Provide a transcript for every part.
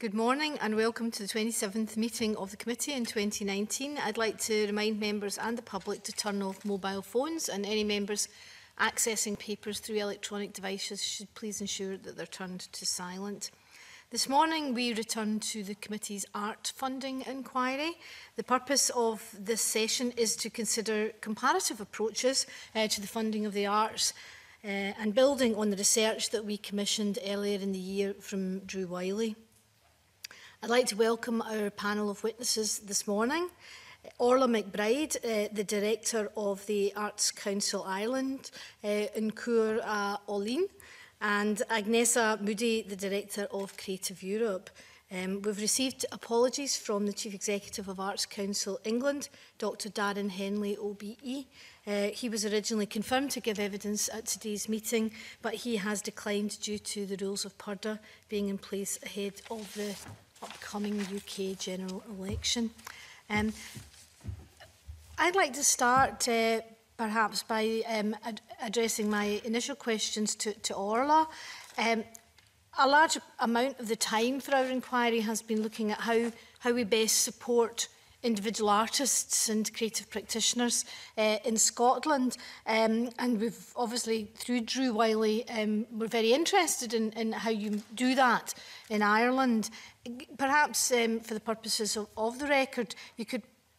Good morning and welcome to the 27th meeting of the committee in 2019. I'd like to remind members and the public to turn off mobile phones and any members accessing papers through electronic devices should please ensure that they're turned to silent. This morning we return to the committee's art funding inquiry. The purpose of this session is to consider comparative approaches uh, to the funding of the arts uh, and building on the research that we commissioned earlier in the year from Drew Wiley. I'd like to welcome our panel of witnesses this morning. Orla McBride, uh, the Director of the Arts Council Ireland, uh, Nkur uh, Olin, and Agnesa Moody, the Director of Creative Europe. Um, we've received apologies from the Chief Executive of Arts Council England, Dr Darren Henley, OBE. Uh, he was originally confirmed to give evidence at today's meeting, but he has declined due to the rules of PERDA being in place ahead of the upcoming UK general election. Um, I'd like to start uh, perhaps by um, ad addressing my initial questions to, to Orla. Um, a large amount of the time for our inquiry has been looking at how, how we best support individual artists and creative practitioners uh, in Scotland. Um, and we've obviously, through Drew Wiley, um, we're very interested in, in how you do that in Ireland. Perhaps um, for the purposes of, of the record, you could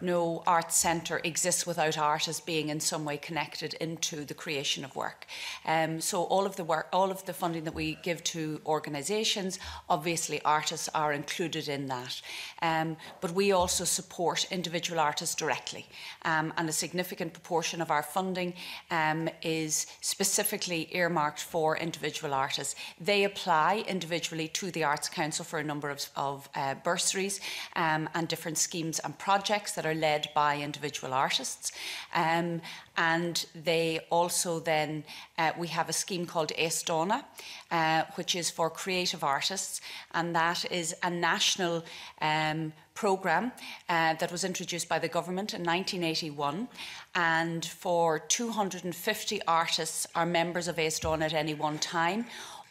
no art centre exists without artists being in some way connected into the creation of work. Um, so all of the work, all of the funding that we give to organisations, obviously artists are included in that. Um, but we also support individual artists directly. Um, and a significant proportion of our funding um, is specifically earmarked for individual artists. They apply individually to the Arts Council for a number of, of uh, bursaries um, and different schemes and projects that are led by individual artists. Um, and they also then, uh, we have a scheme called Estona, Donna, uh, which is for creative artists, and that is a national um, programme uh, that was introduced by the government in 1981. And for 250 artists are members of ACE at any one time.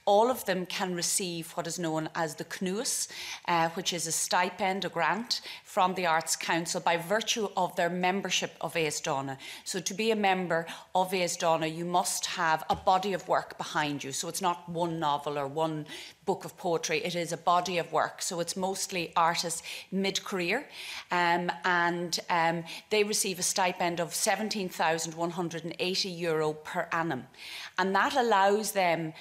all of them can receive what is known as the CNUS, uh, which is a stipend, a grant from the Arts Council by virtue of their membership of AS Donna. So to be a member of AS Donna, you must have a body of work behind you. So it's not one novel or one book of poetry. It is a body of work. So it's mostly artists mid-career. Um, and um, they receive a stipend of 17,180 euro per annum. And that allows them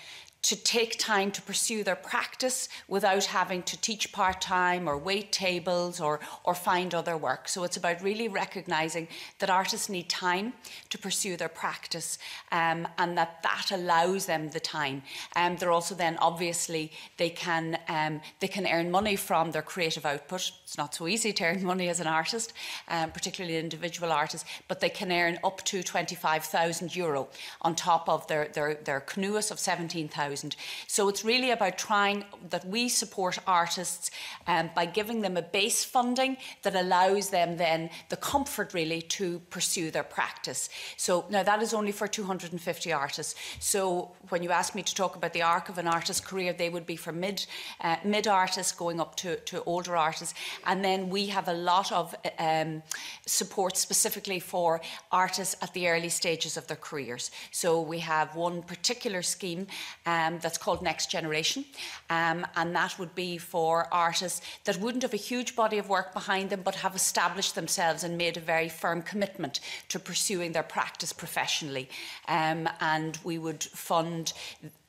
to take time to pursue their practice without having to teach part time or wait tables or, or find other work. So it's about really recognizing that artists need time to pursue their practice um, and that that allows them the time. Um, they're also then obviously they can um, they can earn money from their creative output. It's not so easy to earn money as an artist, um, particularly an individual artist, but they can earn up to 25,000 euro on top of their, their, their CNUIS of 17,000 thousand. So it's really about trying that we support artists um, by giving them a base funding that allows them then the comfort really to pursue their practice. So now that is only for 250 artists. So when you ask me to talk about the arc of an artist's career, they would be for mid uh, mid artists going up to, to older artists, and then we have a lot of um, support specifically for artists at the early stages of their careers. So we have one particular scheme. Um, um, that's called Next Generation. Um, and that would be for artists that wouldn't have a huge body of work behind them, but have established themselves and made a very firm commitment to pursuing their practice professionally. Um, and we would fund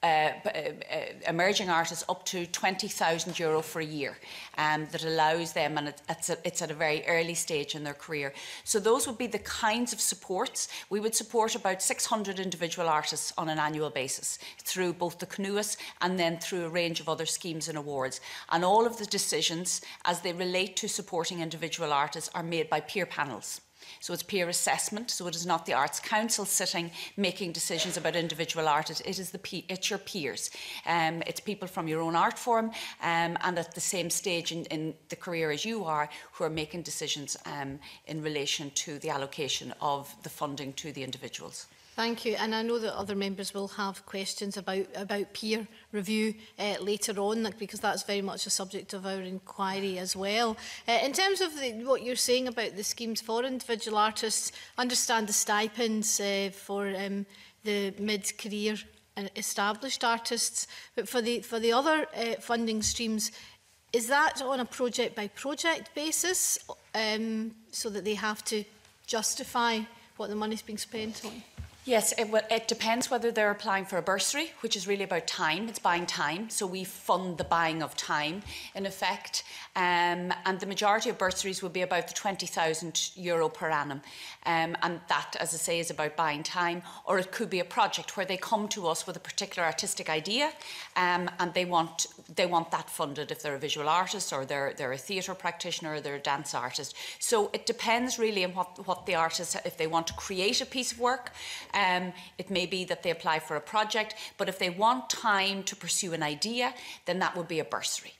Uh, uh, emerging artists up to 20,000 euro for a year um, that allows them, and it, it's, a, it's at a very early stage in their career. So those would be the kinds of supports. We would support about 600 individual artists on an annual basis through both the CNUIS and then through a range of other schemes and awards. And all of the decisions as they relate to supporting individual artists are made by peer panels. So it's peer assessment. So it is not the Arts Council sitting making decisions about individual art. It, it is the pe- it's your peers. Um, it's people from your own art form um, and at the same stage in, in the career as you are who are making decisions um, in relation to the allocation of the funding to the individuals. Thank you. And I know that other members will have questions about, about peer review uh, later on, because that's very much a subject of our inquiry as well. Uh, in terms of the, what you're saying about the schemes for individual artists, understand the stipends uh, for um, the mid-career established artists. But for the, for the other uh, funding streams, is that on a project by project basis um, so that they have to justify what the money's being spent on? Yes, it, well, it depends whether they're applying for a bursary, which is really about time. It's buying time, so we fund the buying of time, in effect. Um, and the majority of bursaries would be about the 20,000 euro per annum. Um, and that, as I say, is about buying time. Or it could be a project where they come to us with a particular artistic idea, um, and they want they want that funded if they're a visual artist or they're they're a theatre practitioner or they're a dance artist. So it depends really on what what the artist if they want to create a piece of work. Um, it may be that they apply for a project, but if they want time to pursue an idea, then that would be a bursary.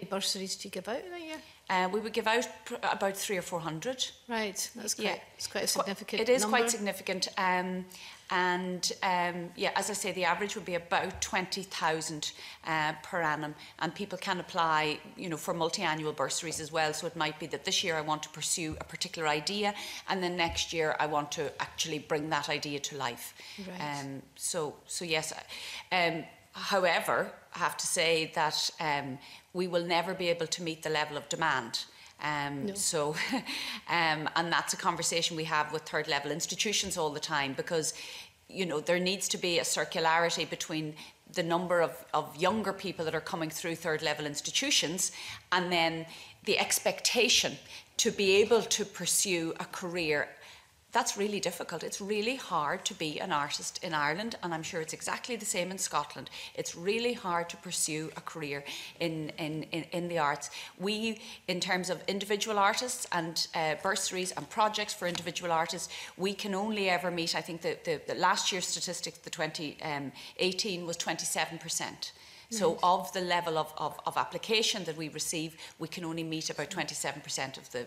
How bursaries do you give out in a year? Uh, we would give out about three or four hundred. Right, that's quite, yeah. it's quite a significant It is number. quite significant. Um, And um, yeah, as I say, the average would be about 20,000 uh, per annum. And people can apply, you know, for multi-annual bursaries as well. So it might be that this year I want to pursue a particular idea, and then next year I want to actually bring that idea to life. Right. Um, so, so yes. Um, however, I have to say that um, we will never be able to meet the level of demand. Um, no. So, um, and that's a conversation we have with third level institutions all the time because, you know, there needs to be a circularity between the number of, of younger people that are coming through third level institutions and then the expectation to be able to pursue a career That's really difficult. It's really hard to be an artist in Ireland, and I'm sure it's exactly the same in Scotland. It's really hard to pursue a career in, in, in, in the arts. We, in terms of individual artists and uh, bursaries and projects for individual artists, we can only ever meet, I think the, the, the last year's statistics, the 2018, um, was 27%. So right. of the level of, of, of application that we receive, we can only meet about 27% of the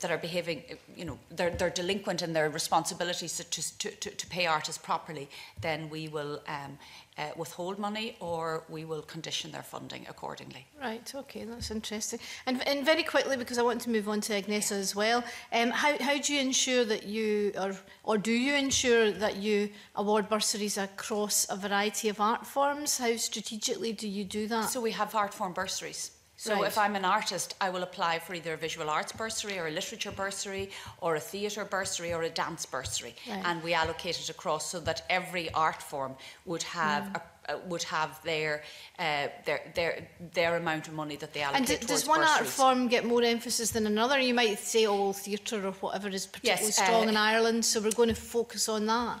that are behaving, you know, they're, they're delinquent in their responsibilities to, to, to, to pay artists properly, then we will um, uh, withhold money or we will condition their funding accordingly. Right, okay, that's interesting. And, and very quickly, because I want to move on to Agnesa yeah. as well, um, how, how do you ensure that you, or, or do you ensure that you award bursaries across a variety of art forms? How strategically do you do that? So we have art form bursaries. So right. if I'm an artist, I will apply for either a visual arts bursary or a literature bursary or a theatre bursary or a dance bursary. Right. And we allocate it across so that every art form would have mm. a uh, would have their uh, their their their amount of money that they allocate. And does one bursaries. art form get more emphasis than another? You might say, "Oh, theatre or whatever is particularly yes, uh, strong uh, in Ireland, so we're going to focus on that."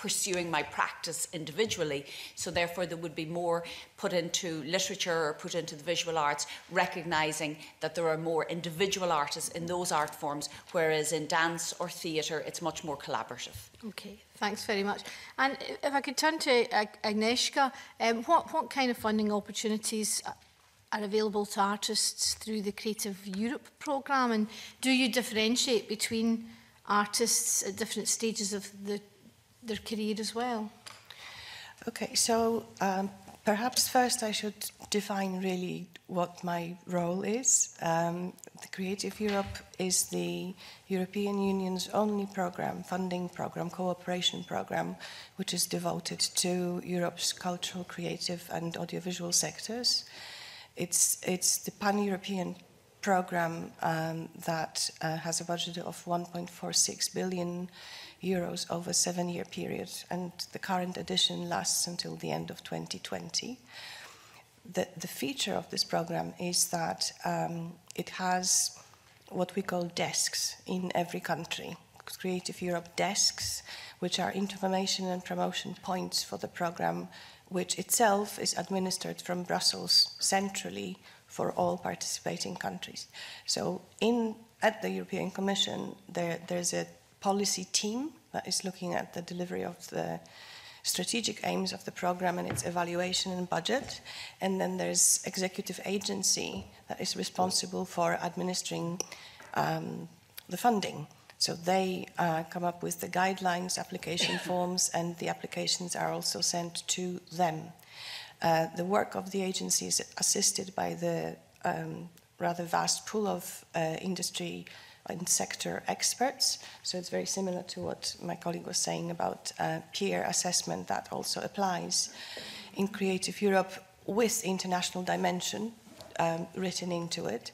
pursuing my practice individually. So therefore, there would be more put into literature or put into the visual arts, recognizing that there are more individual artists in those art forms, whereas in dance or theatre, it's much more collaborative. Okay, thanks very much. And if I could turn to Agnieszka, um, what, what kind of funding opportunities are available to artists through the Creative Europe programme? And do you differentiate between artists at different stages of the their career as well. Okay, so um, perhaps first I should define really what my role is. Um, the Creative Europe is the European Union's only program, funding program, cooperation program, which is devoted to Europe's cultural, creative, and audiovisual sectors. It's, it's the pan European program um, that uh, has a budget of 1.46 billion euros over a seven-year period, and the current edition lasts until the end of 2020. The, the feature of this program is that um, it has what we call desks in every country, Creative Europe desks, which are information and promotion points for the program, which itself is administered from Brussels centrally for all participating countries. So in at the European Commission, there, there's a policy team that is looking at the delivery of the strategic aims of the program and its evaluation and budget. And then there's executive agency that is responsible for administering um, the funding. So they uh, come up with the guidelines, application forms, and the applications are also sent to them. Uh, the work of the agency is assisted by the um, rather vast pool of uh, industry and sector experts. So it's very similar to what my colleague was saying about uh, peer assessment that also applies in Creative Europe with international dimension um, written into it.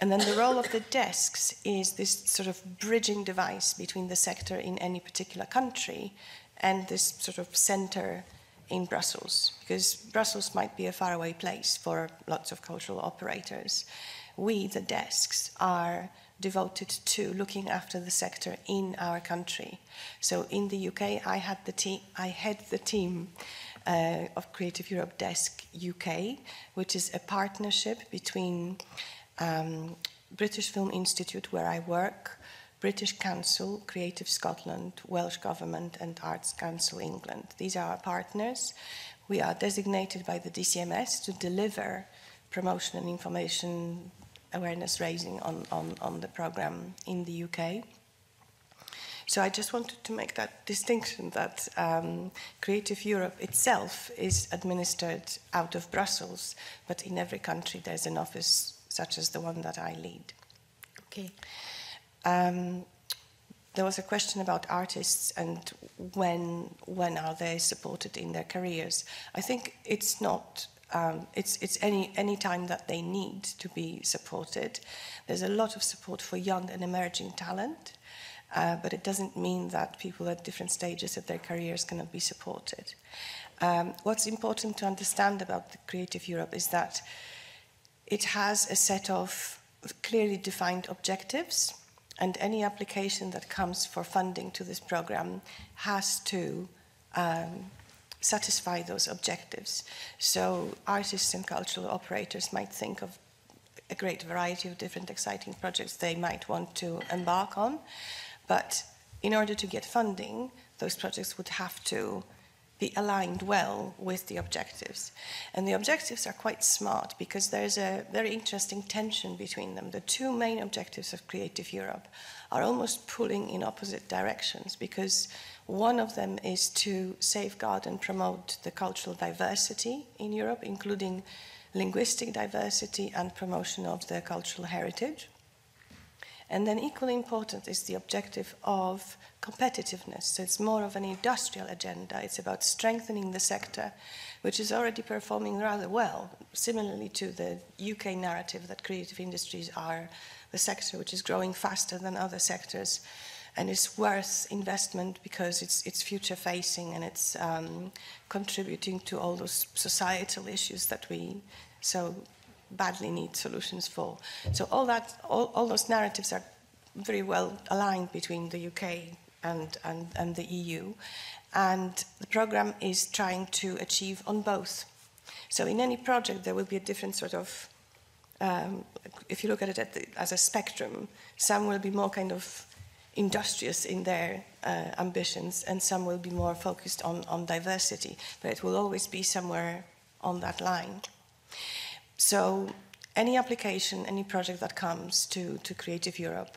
And then the role of the desks is this sort of bridging device between the sector in any particular country and this sort of center in Brussels, because Brussels might be a faraway place for lots of cultural operators. We, the desks, are devoted to looking after the sector in our country. So in the UK, I had the team. I head the team uh, of Creative Europe Desk UK, which is a partnership between um, British Film Institute, where I work, British Council, Creative Scotland, Welsh Government, and Arts Council England. These are our partners. We are designated by the DCMS to deliver promotion and information awareness raising on, on, on the program in the UK. So I just wanted to make that distinction that um, Creative Europe itself is administered out of Brussels, but in every country there's an office such as the one that I lead. Okay. Um, there was a question about artists and when when are they supported in their careers. I think it's not um, it's, it's any, any time that they need to be supported. There's a lot of support for young and emerging talent, uh, but it doesn't mean that people at different stages of their careers cannot be supported. Um, what's important to understand about the Creative Europe is that it has a set of clearly defined objectives, and any application that comes for funding to this program has to um, satisfy those objectives. So artists and cultural operators might think of a great variety of different exciting projects they might want to embark on, but in order to get funding, those projects would have to be aligned well with the objectives. And the objectives are quite smart because there's a very interesting tension between them. The two main objectives of Creative Europe are almost pulling in opposite directions because one of them is to safeguard and promote the cultural diversity in Europe, including linguistic diversity and promotion of the cultural heritage. And then equally important is the objective of competitiveness. So it's more of an industrial agenda. It's about strengthening the sector, which is already performing rather well, similarly to the UK narrative that creative industries are the sector which is growing faster than other sectors and it's worth investment because it's it's future facing and it's um, contributing to all those societal issues that we so badly need solutions for. So all that, all, all those narratives are very well aligned between the UK and, and, and the EU, and the program is trying to achieve on both. So in any project, there will be a different sort of um, if you look at it at the, as a spectrum, some will be more kind of industrious in their uh, ambitions, and some will be more focused on, on diversity. But it will always be somewhere on that line. So any application, any project that comes to, to Creative Europe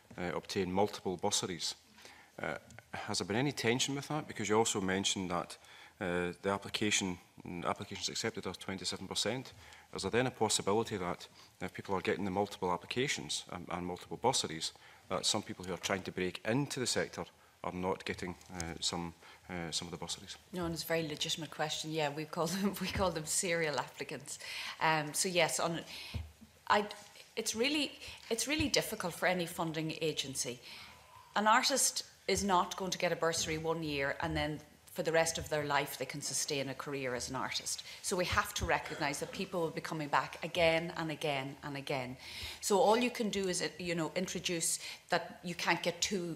uh, obtain multiple bursaries. Uh, has there been any tension with that? Because you also mentioned that uh, the application applications accepted are 27%. Is there then a possibility that if uh, people are getting the multiple applications and, and multiple bursaries, that some people who are trying to break into the sector are not getting uh, some uh, some of the bursaries? No, and it's a very legitimate question. Yeah, we call them we call them serial applicants. Um, so yes, on I, it's really it's really difficult for any funding agency. An artist is not going to get a bursary one year and then for the rest of their life they can sustain a career as an artist. So we have to recognize that people will be coming back again and again and again. So all you can do is you know introduce that you can't get too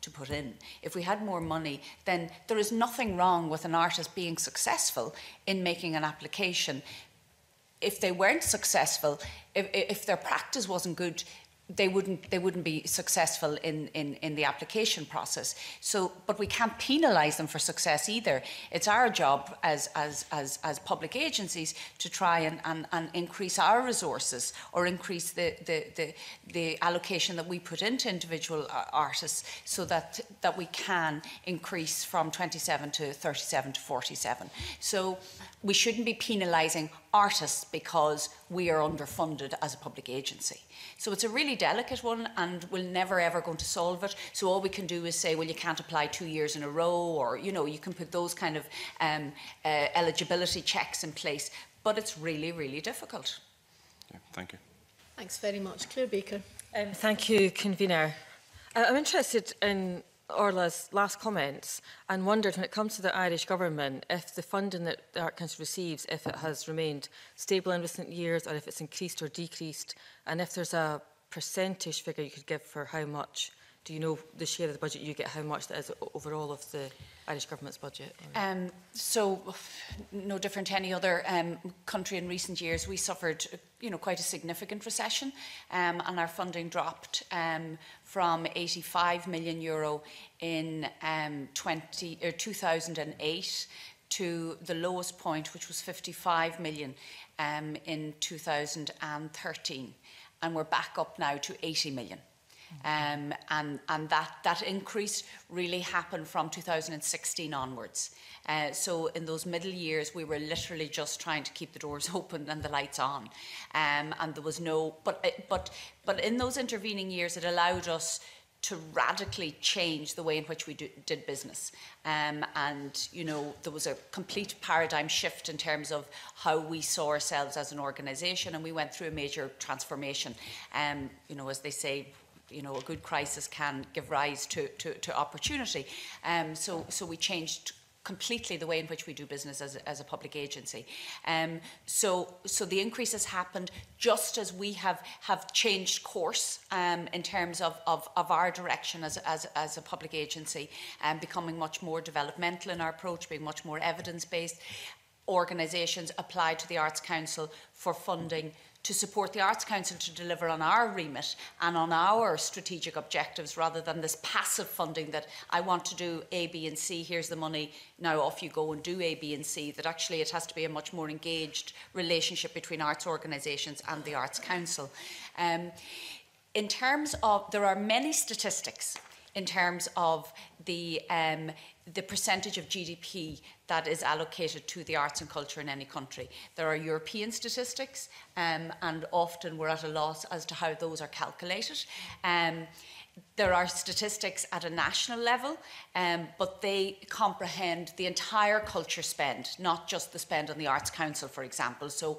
to put in. If we had more money, then there is nothing wrong with an artist being successful in making an application if they weren't successful, if, if, their practice wasn't good, they wouldn't they wouldn't be successful in, in, in the application process. So but we can't penalise them for success either. It's our job as as as, as public agencies to try and, and, and increase our resources or increase the, the, the, the allocation that we put into individual uh, artists so that that we can increase from 27 to 37 to 47. So we shouldn't be penalising artists because we are underfunded as a public agency. So it's a really delicate one and we're never ever going to solve it. So all we can do is say, well, you can't apply two years in a row, or you know, you can put those kind of um, uh, eligibility checks in place. But it's really, really difficult. Yeah, thank you. Thanks very much, Claire Baker. Um, thank you, convener. I'm interested in Orla's last comments and wondered when it comes to the Irish government if the funding that the Art Council receives, if it has remained stable in recent years or if it's increased or decreased and if there's a percentage figure you could give for how much do you know the share of the budget you get, how much that is overall of the Irish government's budget? Um, so, no different to any other um, country in recent years, we suffered, you know, quite a significant recession, um, and our funding dropped um from 85 million euro in um 20 or 2008 to the lowest point, which was 55 million um in 2013 and we're back up now to 80 million. Um, and and that, that increase really happened from 2016 onwards. Uh, so in those middle years, we were literally just trying to keep the doors open and the lights on, um, and there was no. But but but in those intervening years, it allowed us to radically change the way in which we do, did business. Um, and, you know, there was a complete paradigm shift in terms of how we saw ourselves as an organisation, and we went through a major transformation. Um, you know, as they say, you know, a good crisis can give rise to, to, to opportunity. Um, so, so we changed completely the way in which we do business as, as a public agency. Um, so, so the increase has happened just as we have, have changed course um, in terms of, of, of our direction as, as, as a public agency and um, becoming much more developmental in our approach, being much more evidence-based. Organisations apply to the Arts Council for funding to support the Arts Council to deliver on our remit and on our strategic objectives rather than this passive funding that I want to do A, B, and C, here's the money, now off you go and do A, B, and C. That actually it has to be a much more engaged relationship between arts organisations and the Arts Council. Um, in terms of, there are many statistics in terms of the um, the percentage of GDP that is allocated to the arts and culture in any country. There are European statistics, um, and often we're at a loss as to how those are calculated. Um, There are statistics at a national level, um, but they comprehend the entire culture spend, not just the spend on the Arts Council, for example. So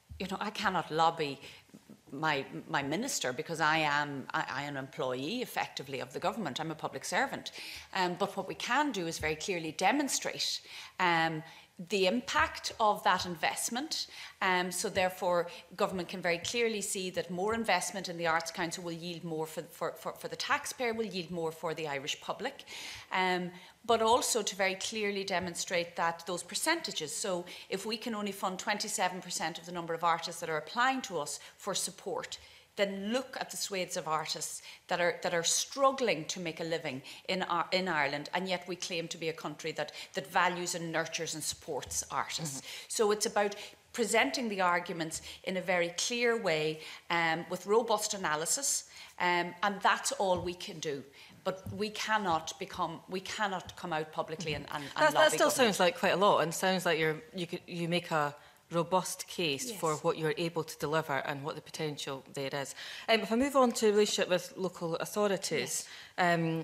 you know, I cannot lobby my my minister because I am I, I am an employee effectively of the government. I'm a public servant. Um, but what we can do is very clearly demonstrate um, the impact of that investment. Um, so therefore, government can very clearly see that more investment in the Arts Council will yield more for, for, for, for the taxpayer, will yield more for the Irish public. Um, but also to very clearly demonstrate that those percentages. So if we can only fund 27% of the number of artists that are applying to us for support, then look at the swathes of artists that are, that are struggling to make a living in, our, in Ireland, and yet we claim to be a country that, that values and nurtures and supports artists. Mm-hmm. So it's about presenting the arguments in a very clear way um, with robust analysis, um, and that's all we can do but we cannot become we cannot come out publicly mm-hmm. and, and, and that, that still government. sounds like quite a lot and sounds like you're you could, you make a robust case yes. for what you're able to deliver and what the potential there is. Um, if I move on to relationship with local authorities, yes. um,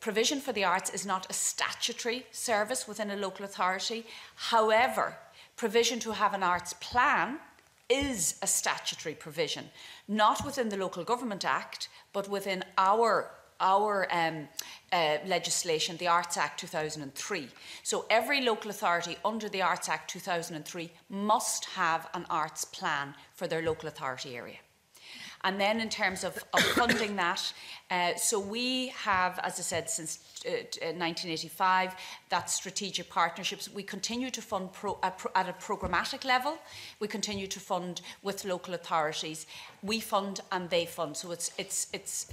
provision for the arts is not a statutory service within a local authority. However, provision to have an arts plan is a statutory provision, not within the Local Government Act, but within our our um, uh, legislation, the Arts Act 2003. So every local authority under the Arts Act 2003 must have an arts plan for their local authority area. And then in terms of, of funding that, Uh, so we have, as I said, since uh, 1985, uh, that strategic partnerships. We continue to fund pro, uh, pro, at a programmatic level. We continue to fund with local authorities. We fund and they fund. So it's it's it's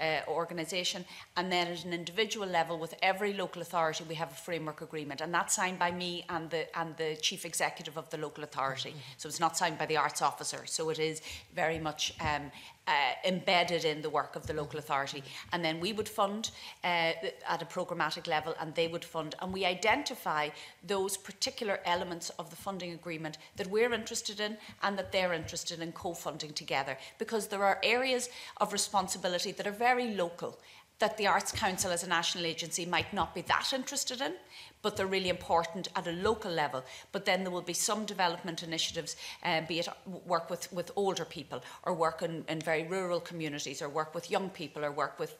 uh, organisation. And then at an individual level with every local authority, we have a framework agreement. And that's signed by me and the, and the chief executive of the local authority. Mm -hmm. So it's not signed by the arts officer. So it is very much um, uh, embedded in the work of the local authority. And then we would fund uh, at a programmatic level and they would fund. And we identify those particular elements of the funding agreement that we're interested in and that they're interested in co-funding together. Because there are areas of responsibility that are very local that the Arts Council as a national agency might not be that interested in, but they're really important at a local level. But then there will be some development initiatives, um, be it work with, with older people or work in, in very rural communities or work with young people or work with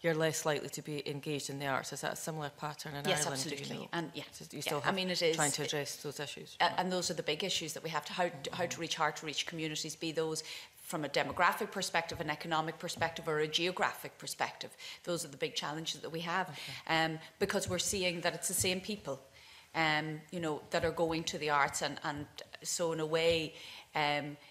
you're less likely to be engaged in the arts. Is that a similar pattern in yes, Ireland? Yes, absolutely. You know? And yeah, so you still yeah. I mean, it is, trying to address it, those issues. And those are the big issues that we have to how, how to mm-hmm. reach hard to reach communities, be those from a demographic perspective, an economic perspective, or a geographic perspective. Those are the big challenges that we have okay. um, because we're seeing that it's the same people. Um, you know that are going to the arts and, and so in a way um,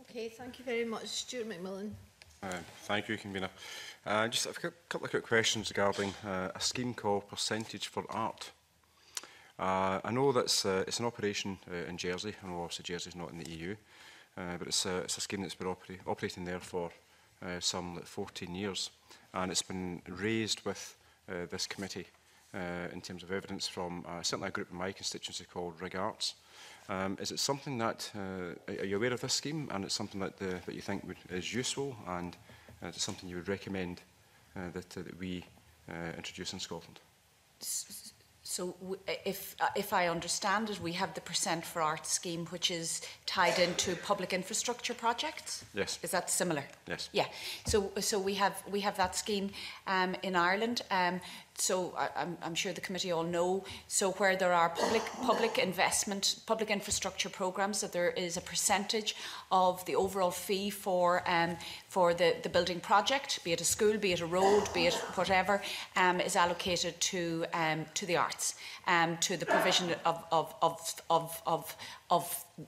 Okay, thank you very much. Stuart McMillan. Uh, thank you, Convener. Uh, just a couple of quick questions regarding uh, a scheme called Percentage for Art. Uh, I know that's uh, it's an operation uh, in Jersey. I know obviously Jersey's not in the EU, uh, but it's a, it's a scheme that's been oper- operating there for uh, some like 14 years, and it's been raised with uh, this committee uh, in terms of evidence from uh, certainly a group in my constituency called Rig Arts. Um, is it something that, uh, are you aware of this scheme and it's something that, the, uh, that you think would, is useful and Uh, that's something you would recommend uh, that, uh, that, we introduce in Scotland? so if, if I understand it, we have the Percent for Art scheme, which is tied into public infrastructure projects. Yes. Is that similar? Yes. Yeah. So, so we, have, we have that scheme um, in Ireland. Um, so I, I'm, I'm sure the committee all know. So where there are public public investment, public infrastructure programs, that there is a percentage of the overall fee for um, for the, the building project, be it a school, be it a road, be it whatever, um, is allocated to um, to the arts, um, to the provision of of of of of, of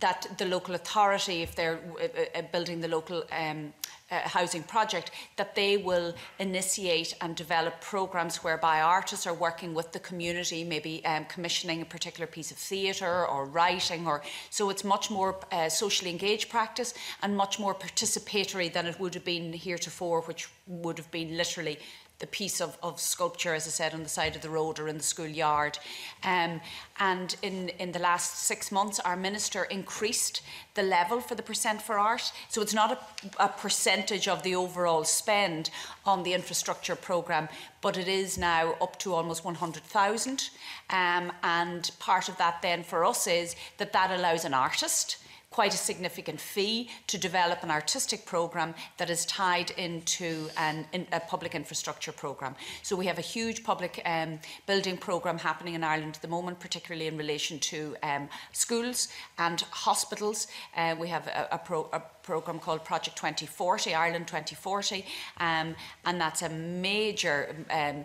that the local authority, if they're uh, uh, building the local um, uh, housing project, that they will initiate and develop programs whereby artists are working with the community, maybe um, commissioning a particular piece of theatre or writing, or so it's much more uh, socially engaged practice and much more participatory than it would have been heretofore, which would have been literally the piece of, of sculpture, as I said, on the side of the road or in the schoolyard. Um, and in, in the last six months, our minister increased the level for the percent for art. So it's not a, a percentage of the overall spend on the infrastructure programme, but it is now up to almost 100,000. Um, and part of that then for us is that that allows an artist quite a significant fee to develop an artistic program that is tied into an, in, a public infrastructure program So we have a huge public um, building program happening in Ireland at the moment, particularly in relation to um, schools and hospitals. Uh, we have a, a, pro, a programme called Project 2040, Ireland 2040, um, and that's a major um,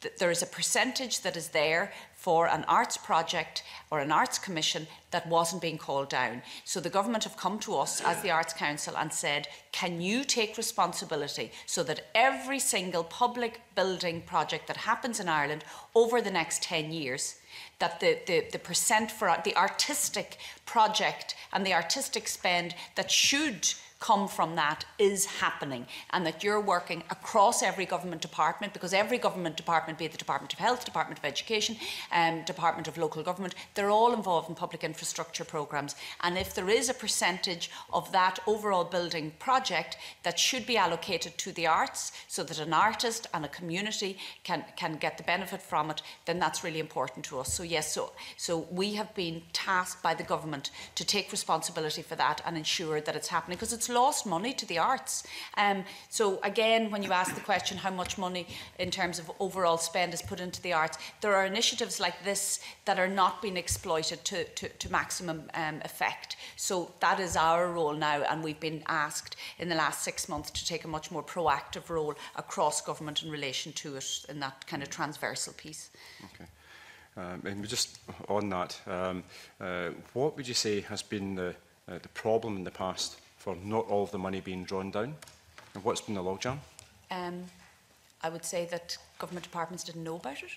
th- there is a percentage that is there for an arts project or an arts commission that wasn't being called down. So the government have come to us as the Arts Council and said, can you take responsibility so that every single public building project that happens in Ireland over the next 10 years, that the, the, the percent for the artistic project and the artistic spend that should come from that is happening and that you're working across every government department because every government department, be it the Department of Health, Department of Education, um, Department of Local Government, they're all involved in public infrastructure programmes. And if there is a percentage of that overall building project that should be allocated to the arts so that an artist and a community can, can get the benefit from it, then that's really important to us. So yes, so, so we have been tasked by the government to take responsibility for that and ensure that it's happening because it's lost money to the arts. Um, so again, when you ask the question how much money in terms of overall spend is put into the arts, there are initiatives like this that are not being exploited to, to, to maximum um, effect. So that is our role now, and we've been asked in the last six months to take a much more proactive role across government in relation to it in that kind of transversal piece. Okay. Um, and just on that, um, uh, what would you say has been the, uh, the problem in the past for not all of the money being drawn down? And what's been the logjam? Um, I would say that government departments didn't know about it.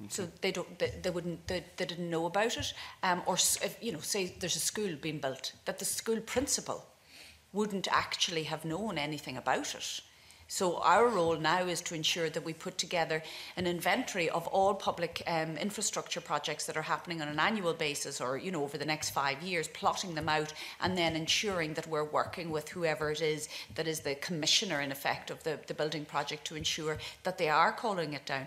Okay. So they don't, they, they wouldn't, they, they, didn't know about it, um, or if, you know, say there's a school being built that the school principal wouldn't actually have known anything about it So our role now is to ensure that we put together an inventory of all public um, infrastructure projects that are happening on an annual basis or, you know, over the next five years, plotting them out and then ensuring that we're working with whoever it is that is the commissioner, in effect, of the, the building project to ensure that they are calling it down.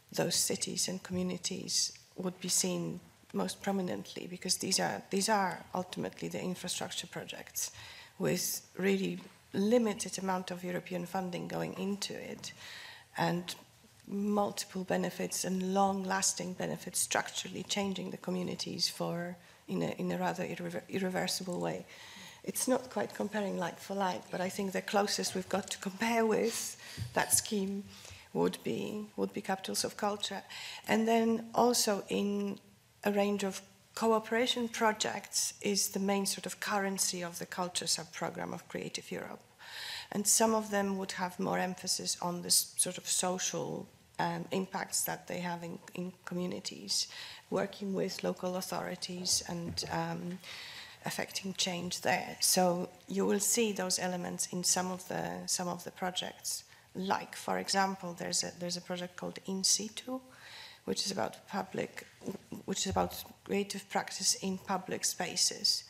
those cities and communities would be seen most prominently because these are, these are ultimately the infrastructure projects with really limited amount of European funding going into it and multiple benefits and long-lasting benefits, structurally changing the communities for in a, in a rather irreversible way. It's not quite comparing like for like, but I think the closest we've got to compare with that scheme would be would be capitals of culture, and then also in a range of cooperation projects is the main sort of currency of the culture sub-program of Creative Europe and some of them would have more emphasis on this sort of social um, impacts that they have in, in, communities, working with local authorities and um, affecting change there. So you will see those elements in some of the some of the projects. Like, for example, there's a there's a project called In Situ, which is about public, which is about creative practice in public spaces.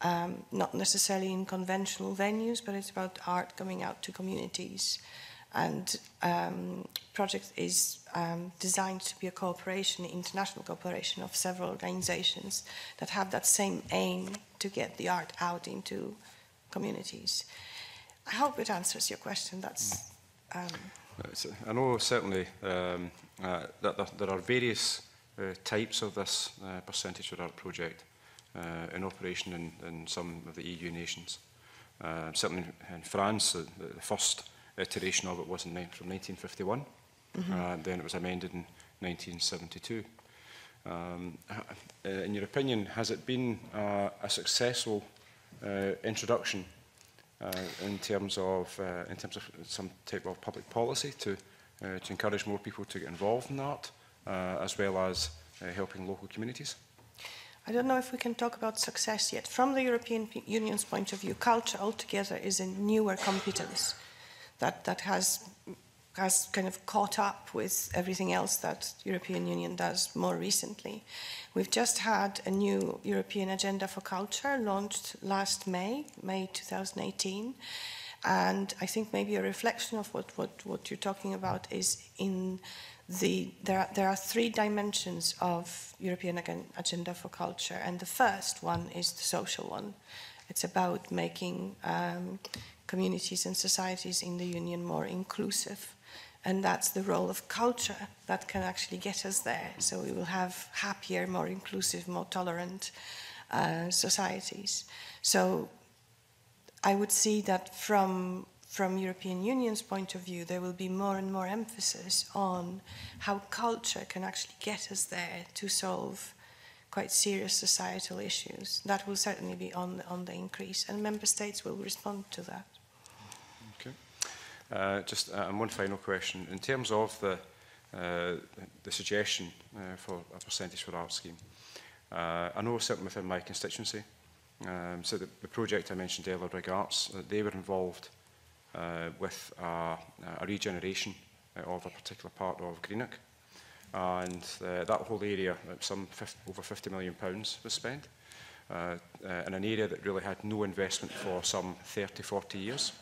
Um, not necessarily in conventional venues, but it's about art coming out to communities. And um, project is um, designed to be a cooperation, international cooperation of several organizations that have that same aim to get the art out into communities. I hope it answers your question. That's. Mm. Um, I know certainly um, uh, that there, there are various uh, types of this uh, percentage of art project uh, in operation in, in some of the EU nations. Uh, certainly in France, uh, the first iteration of it was in from 1951. Mm -hmm. uh, then it was amended in 1972. Um, uh, in your opinion, has it been uh, a successful uh, introduction uh, in terms of uh, in terms of some type of public policy to uh, to encourage more people to get involved in that, uh, as well as uh, helping local communities? I don't know if we can talk about success yet. From the European P Union's point of view, culture altogether is a newer competence. that, that has, has kind of caught up with everything else that European Union does more recently. We've just had a new European Agenda for Culture launched last May, May 2018. And I think maybe a reflection of what, what, what you're talking about is in the, there, are, there are three dimensions of European Agenda for Culture. And the first one is the social one. It's about making um, communities and societies in the Union more inclusive. And that's the role of culture that can actually get us there. So we will have happier, more inclusive, more tolerant uh, societies. So I would see that from from European Union's point of view, there will be more and more emphasis on how culture can actually get us there to solve quite serious societal issues. That will certainly be on, on the increase, and member states will respond to that. Uh, just uh, one final question. In terms of the, uh, the suggestion uh, for a percentage for art scheme, uh, I know certainly within my constituency, um, so the, the project I mentioned earlier, Rig Arts, uh, they were involved uh, with a, a regeneration uh, of a particular part of Greenock. And uh, that whole area, uh, some 50, over 50 million pounds was spent uh, uh, in an area that really had no investment for some 30, 40 years.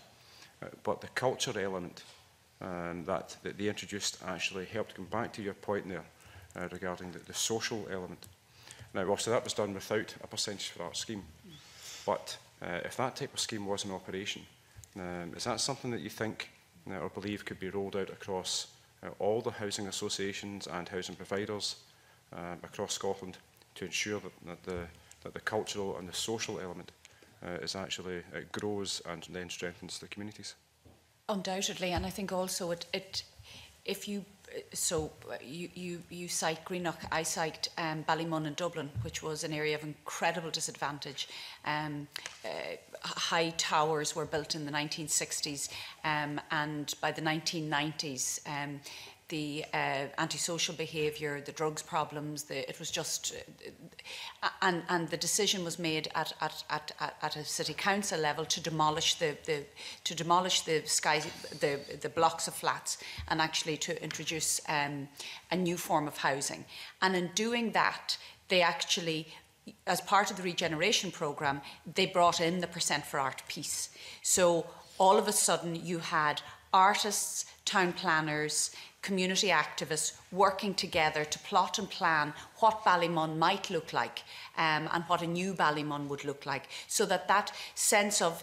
Uh, but the cultural element um, that, that they introduced actually helped come back to your point there uh, regarding the, the social element. Now, obviously, that was done without a percentage for art scheme, but uh, if that type of scheme was in operation, um, is that something that you think uh, or believe could be rolled out across uh, all the housing associations and housing providers uh, across Scotland to ensure that, that, the, that the cultural and the social element uh, is actually it grows and then strengthens the communities. Undoubtedly, and I think also it, it if you so you you you cite Greenock, I cite um, Ballymun in Dublin, which was an area of incredible disadvantage. Um, uh, high towers were built in the 1960s, um, and by the 1990s. Um, the uh, antisocial behaviour, the drugs problems. The, it was just, uh, and and the decision was made at at, at, at a city council level to demolish the, the to demolish the sky the the blocks of flats and actually to introduce um, a new form of housing. And in doing that, they actually as part of the regeneration program, they brought in the percent for art piece. So all of a sudden, you had artists, town planners, community activists working together to plot and plan what Ballymun might look like um, and what a new Ballymun would look like so that that sense of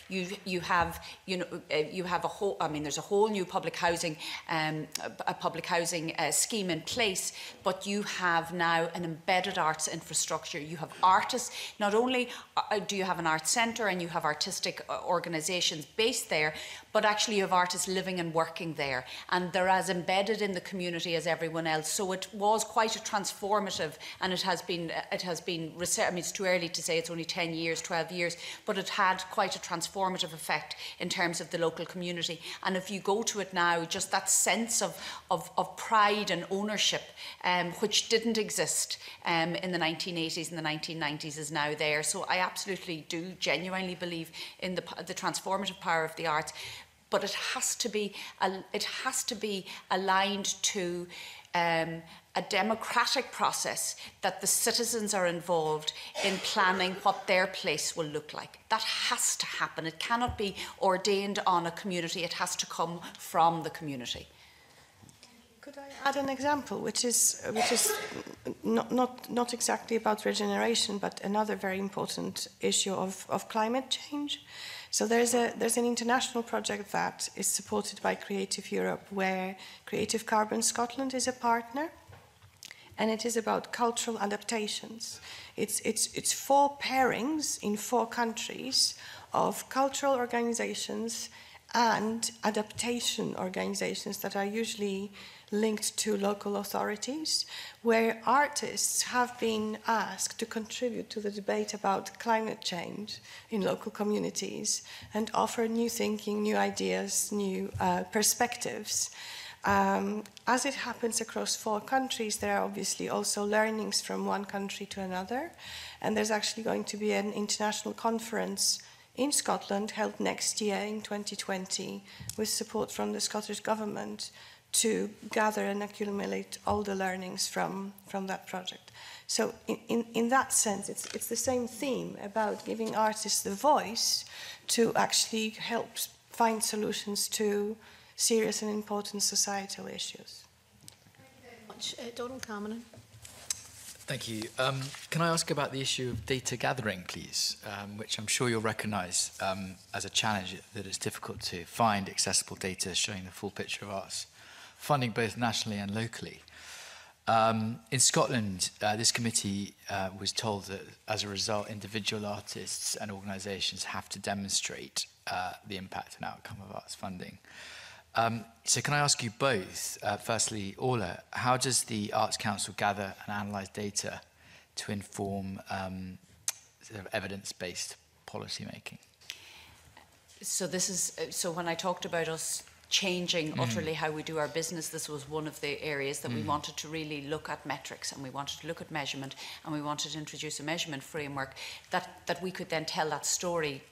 you you have you know uh, you have a whole. I mean, there's a whole new public housing um, a public housing uh, scheme in place, but you have now an embedded arts infrastructure. You have artists. Not only uh, do you have an arts centre and you have artistic uh, organisations based there, but actually you have artists living and working there and they're as embedded in the community as everyone else. So it was quite a transformative, and it has been it has been I mean, it's too early to say it's only 10 years, 12 years, but it had quite a transformative effect in terms of the local community. And if you go to it now, just that sense of of, of pride and ownership, um, which didn't exist um, in the 1980s and the 1990s, is now there. So I absolutely do genuinely believe in the the transformative power of the arts. but it has to be it has to be aligned to um, a democratic process that the citizens are involved in planning what their place will look like. That has to happen. It cannot be ordained on a community. It has to come from the community. Could I add an example, which is which is not not not exactly about regeneration, but another very important issue of of climate change. So there's, a, there's an international project that is supported by Creative Europe where Creative Carbon Scotland is a partner and it is about cultural adaptations. It's, it's, it's four pairings in four countries of cultural organizations and adaptation organizations that are usually linked to local authorities, where artists have been asked to contribute to the debate about climate change in local communities and offer new thinking, new ideas, new uh, perspectives. Um, as it happens across four countries, there are obviously also learnings from one country to another, and there's actually going to be an international conference in Scotland held next year in 2020 with support from the Scottish Government to gather and accumulate all the learnings from, from that project. So in, in, in that sense, it's, it's the same theme about giving artists the voice to actually help find solutions to serious and important societal issues. Much. Uh, Donald Cameron. Thank you. Um, can I ask about the issue of data gathering, please, um, which I'm sure you'll recognise um, as a challenge that it's difficult to find accessible data showing the full picture of arts funding both nationally and locally. Um, in Scotland, uh, this committee uh, was told that as a result, individual artists and organisations have to demonstrate uh, the impact and outcome of arts funding. Um, so can I ask you both, uh, firstly, Orla, how does the Arts Council gather and analyse data to inform um, sort of evidence-based policy making? So this is, uh, so when I talked about us changing mm. utterly how we do our business. This was one of the areas that mm. we hmm. wanted to really look at metrics and we wanted to look at measurement and we wanted to introduce a measurement framework that, that we could then tell that story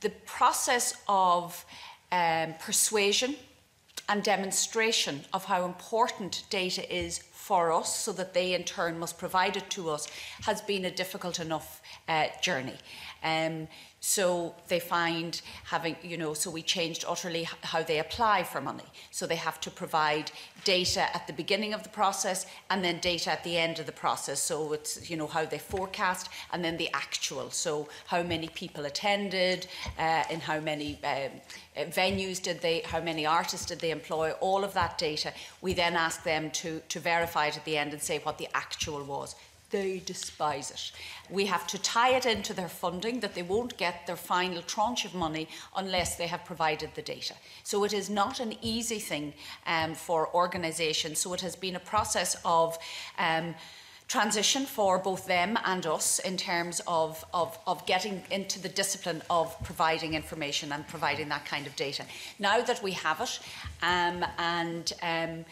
The process of um, persuasion and demonstration of how important data is for us, so that they in turn must provide it to us, has been a difficult enough uh, journey. Um, So they find having, you know, so we changed utterly how they apply for money. So they have to provide data at the beginning of the process and then data at the end of the process. So it's, you know, how they forecast and then the actual. So how many people attended uh, and how many um, uh, venues did they, how many artists did they employ, all of that data. We then ask them to, to verify it at the end and say what the actual was. they despise it. We have to tie it into their funding that they won't get their final tranche of money unless they have provided the data. So it is not an easy thing um, for organisations. So it has been a process of um, transition for both them and us in terms of, of, of getting into the discipline of providing information and providing that kind of data. Now that we have it um, and um,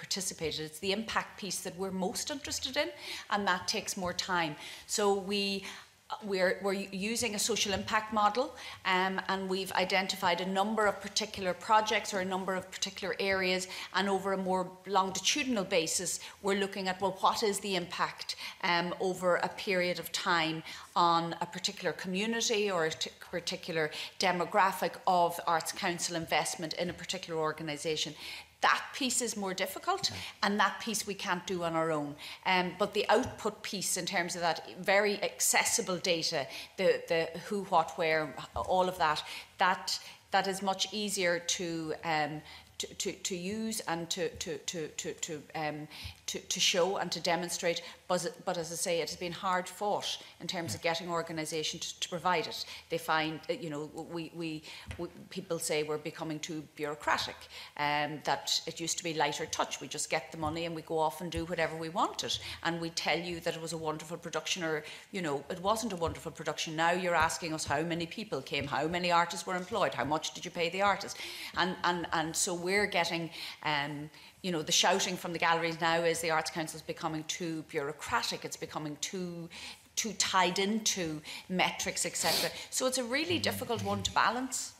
participated. It's the impact piece that we're most interested in, and that takes more time. So we we're, we're using a social impact model um, and we've identified a number of particular projects or a number of particular areas and over a more longitudinal basis we're looking at well what is the impact um, over a period of time on a particular community or a particular demographic of arts council investment in a particular organisation that piece is more difficult and that piece we can't do on our own. Um, but the output piece in terms of that very accessible data, the, the who, what, where, all of that, that, that is much easier to, um, to, to, to use and to, to, to, to, to um, to, to show and to demonstrate, but, but as I say, it has been hard fought in terms yeah. of getting organisation to, to provide it. They find, you know, we, we, we, people say we're becoming too bureaucratic, um, that it used to be lighter touch. We just get the money and we go off and do whatever we wanted. And we tell you that it was a wonderful production or, you know, it wasn't a wonderful production. Now you're asking us how many people came, how many artists were employed, how much did you pay the artist? And, and, and so we're getting... Um, you know, the shouting from the galleries now is the Arts Council is becoming too bureaucratic, it's becoming too too tied into metrics, etc. So it's a really difficult one to balance.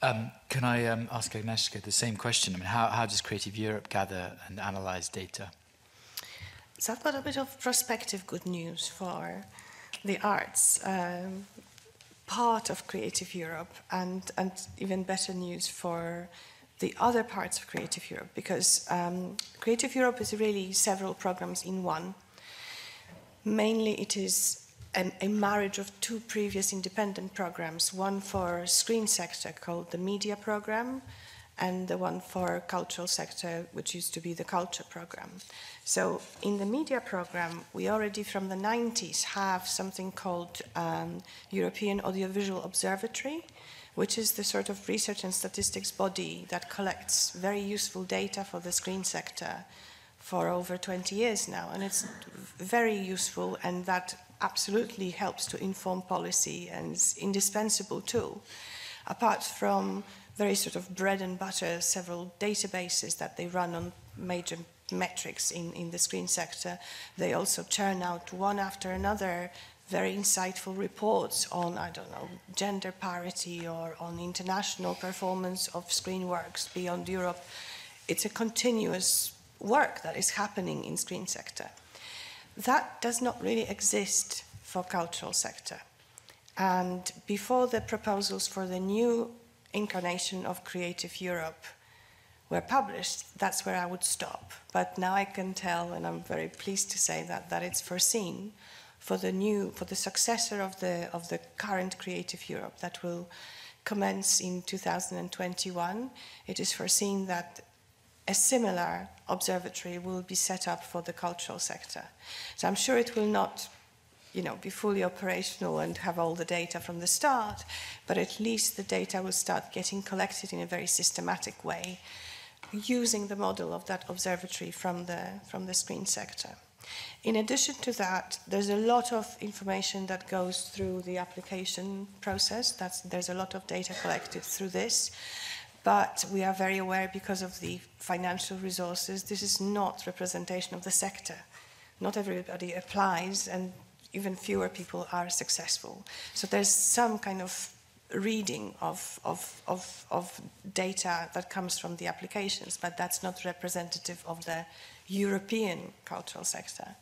Um, can I um, ask Agnieszka the same question? I mean, how, how does Creative Europe gather and analyse data? So I've got a bit of prospective good news for the arts. Um, part of Creative Europe and, and even better news for the other parts of Creative Europe because um, Creative Europe is really several programs in one. Mainly, it is an, a marriage of two previous independent programs one for screen sector called the Media Program, and the one for cultural sector, which used to be the Culture Program. So, in the Media Program, we already from the 90s have something called um, European Audiovisual Observatory which is the sort of research and statistics body that collects very useful data for the screen sector for over 20 years now. And it's very useful, and that absolutely helps to inform policy and is indispensable tool. Apart from very sort of bread and butter, several databases that they run on major metrics in, in the screen sector. They also churn out one after another very insightful reports on, I don't know, gender parity or on international performance of screen works beyond Europe. It's a continuous work that is happening in screen sector. That does not really exist for cultural sector. And before the proposals for the new incarnation of Creative Europe were published, that's where I would stop. But now I can tell, and I'm very pleased to say that, that it's foreseen for the new, for the successor of the, of the current Creative Europe that will commence in 2021. It is foreseen that a similar observatory will be set up for the cultural sector. So I'm sure it will not you know, be fully operational and have all the data from the start, but at least the data will start getting collected in a very systematic way using the model of that observatory from the, from the screen sector. In addition to that, there's a lot of information that goes through the application process. That's, there's a lot of data collected through this. But we are very aware because of the financial resources, this is not representation of the sector. Not everybody applies and even fewer people are successful. So there's some kind of reading of, of, of, of data that comes from the applications, but that's not representative of the European cultural sector.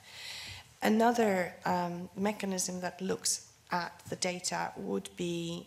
Another um, mechanism that looks at the data would be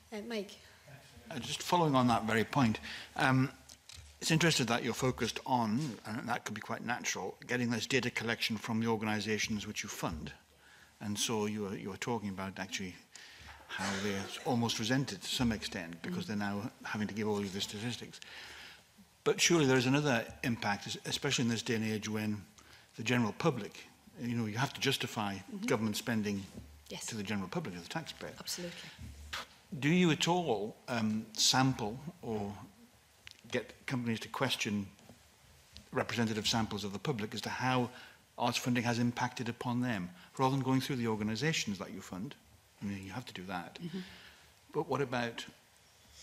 uh, Mike Uh, just following on that very point, um, it's interesting that you're focused on, and that could be quite natural, getting this data collection from the organisations which you fund. And so you were, you were talking about actually how they're almost resented to some extent because mm. they're now having to give all of the statistics. But surely there is another impact, especially in this day and age when the general public, you know, you have to justify mm -hmm. government spending yes. to the general public, to the taxpayer. Absolutely do you at all um, sample or get companies to question representative samples of the public as to how arts funding has impacted upon them, rather than going through the organisations that you fund? I mean, you have to do that. Mm -hmm. But what about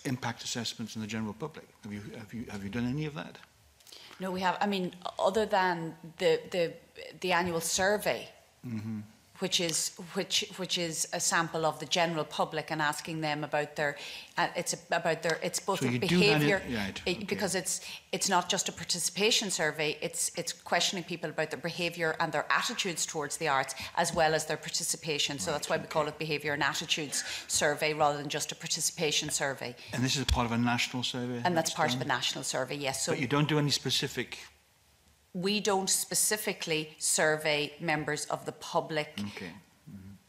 impact assessments in the general public? Have you, have you, have you done any of that? No, we have. I mean, other than the, the, the annual survey, mm -hmm which is which which is a sample of the general public and asking them about their uh, it's about their it's both so behavior in, right, okay. because it's it's not just a participation survey it's it's questioning people about their behavior and their attitudes towards the arts as well as their participation so right, that's why okay. we call it behavior and attitudes survey rather than just a participation survey and this is part of a national survey and that's part done? of a national survey yes so but you don't do any specific we don't specifically survey members of the public. Okay. Mm -hmm.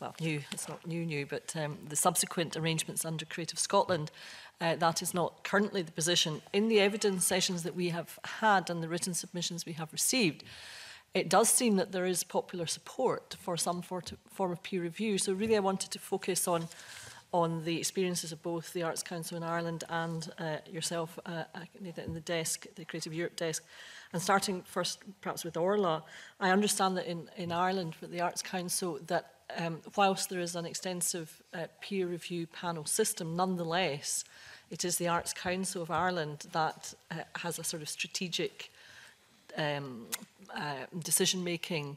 well, new, it's not new, new, but um, the subsequent arrangements under Creative Scotland. Uh, that is not currently the position. In the evidence sessions that we have had and the written submissions we have received, it does seem that there is popular support for some for form of peer review. So really I wanted to focus on on the experiences of both the Arts Council in Ireland and uh, yourself uh, uh in the desk, the Creative Europe desk, And starting first, perhaps with our law, I understand that in, in Ireland, with the Arts Council, that um, whilst there is an extensive uh, peer review panel system, nonetheless, it is the Arts Council of Ireland that uh, has a sort of strategic um, uh, decision-making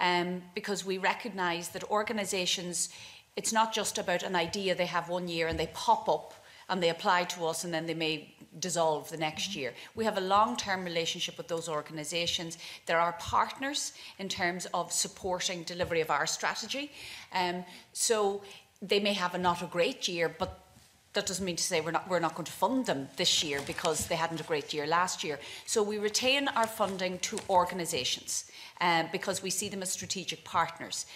um, because we recognise that organisations, it's not just about an idea they have one year and they pop up and they apply to us and then they may dissolve the next year. We have a long-term relationship with those organisations. They're our partners in terms of supporting delivery of our strategy. Um, so they may have a not a great year, but that doesn't mean to say we're not, we're not going to fund them this year because they hadn't a great year last year. So we retain our funding to organisations um, because we see them as strategic partners.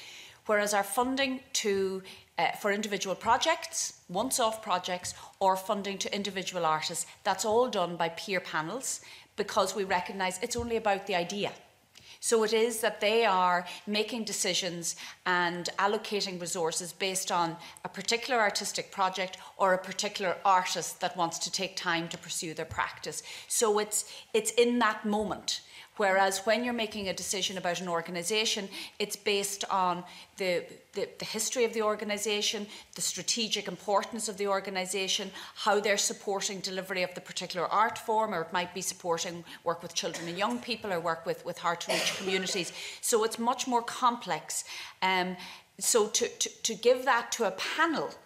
Whereas our funding to uh, for individual projects, once off projects, or funding to individual artists. That's all done by peer panels because we recognise it's only about the idea. So it is that they are making decisions and allocating resources based on a particular artistic project or a particular artist that wants to take time to pursue their practice. So it's it's in that moment. Whereas when you're making a decision about an organization, it's based on the the, the history of the organisation, the strategic importance of the organisation, how they're supporting delivery of the particular art form, or it might be supporting work with children and young people, or work with, with hard-to-reach communities. So it's much more complex. Um, so to, to, to give that to a panel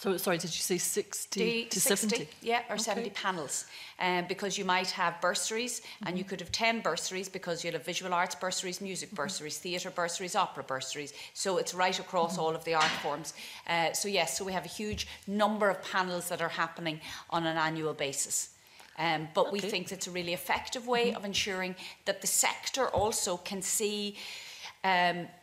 So, sorry, did you say 60 to 60, 70? Yeah, or okay. 70 panels. Um, because you might have bursaries, mm -hmm. and you mm-hmm. could have 10 bursaries because you'll have visual arts bursaries, music mm -hmm. bursaries, theatre bursaries, opera bursaries. So it's right across mm -hmm. all of the art forms. Uh, so, yes, so we have a huge number of panels that are happening on an annual basis. Um, but okay. we think it's a really effective way mm-hmm. of ensuring that the sector also can see um,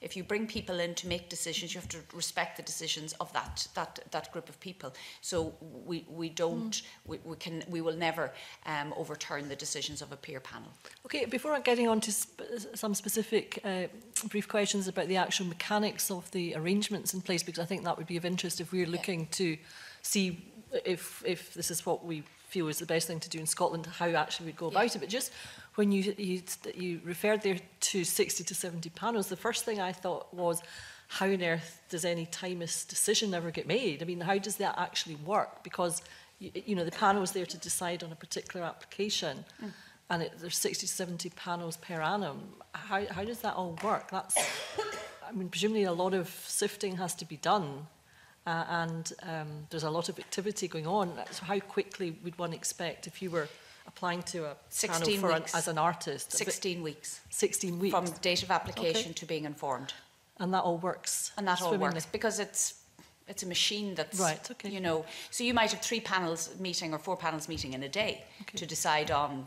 If you bring people in to make decisions, you have to respect the decisions of that that that group of people. So we we don't mm. we, we can we will never um, overturn the decisions of a peer panel. Okay, before I'm getting on to sp some specific uh, brief questions about the actual mechanics of the arrangements in place, because I think that would be of interest if we're looking yeah. to see if if this is what we feel is the best thing to do in Scotland, how actually we'd go yeah. about it. But just when you, you, you referred there to 60 to 70 panels, the first thing I thought was, how on earth does any timeless decision ever get made? I mean, how does that actually work? Because, you, you know, the panel is there to decide on a particular application. Mm. And it, there's 60 to 70 panels per annum. How, how does that all work? That's, I mean, presumably a lot of sifting has to be done uh, and um, there's a lot of activity going on. So how quickly would one expect if you were applying to a 16 panel weeks. An, as an artist. 16 weeks. 16 weeks. From date of application okay. to being informed. And that all works. And that all works because it's it's a machine that's right, okay. you know so you might have three panels meeting or four panels meeting in a day okay. to decide on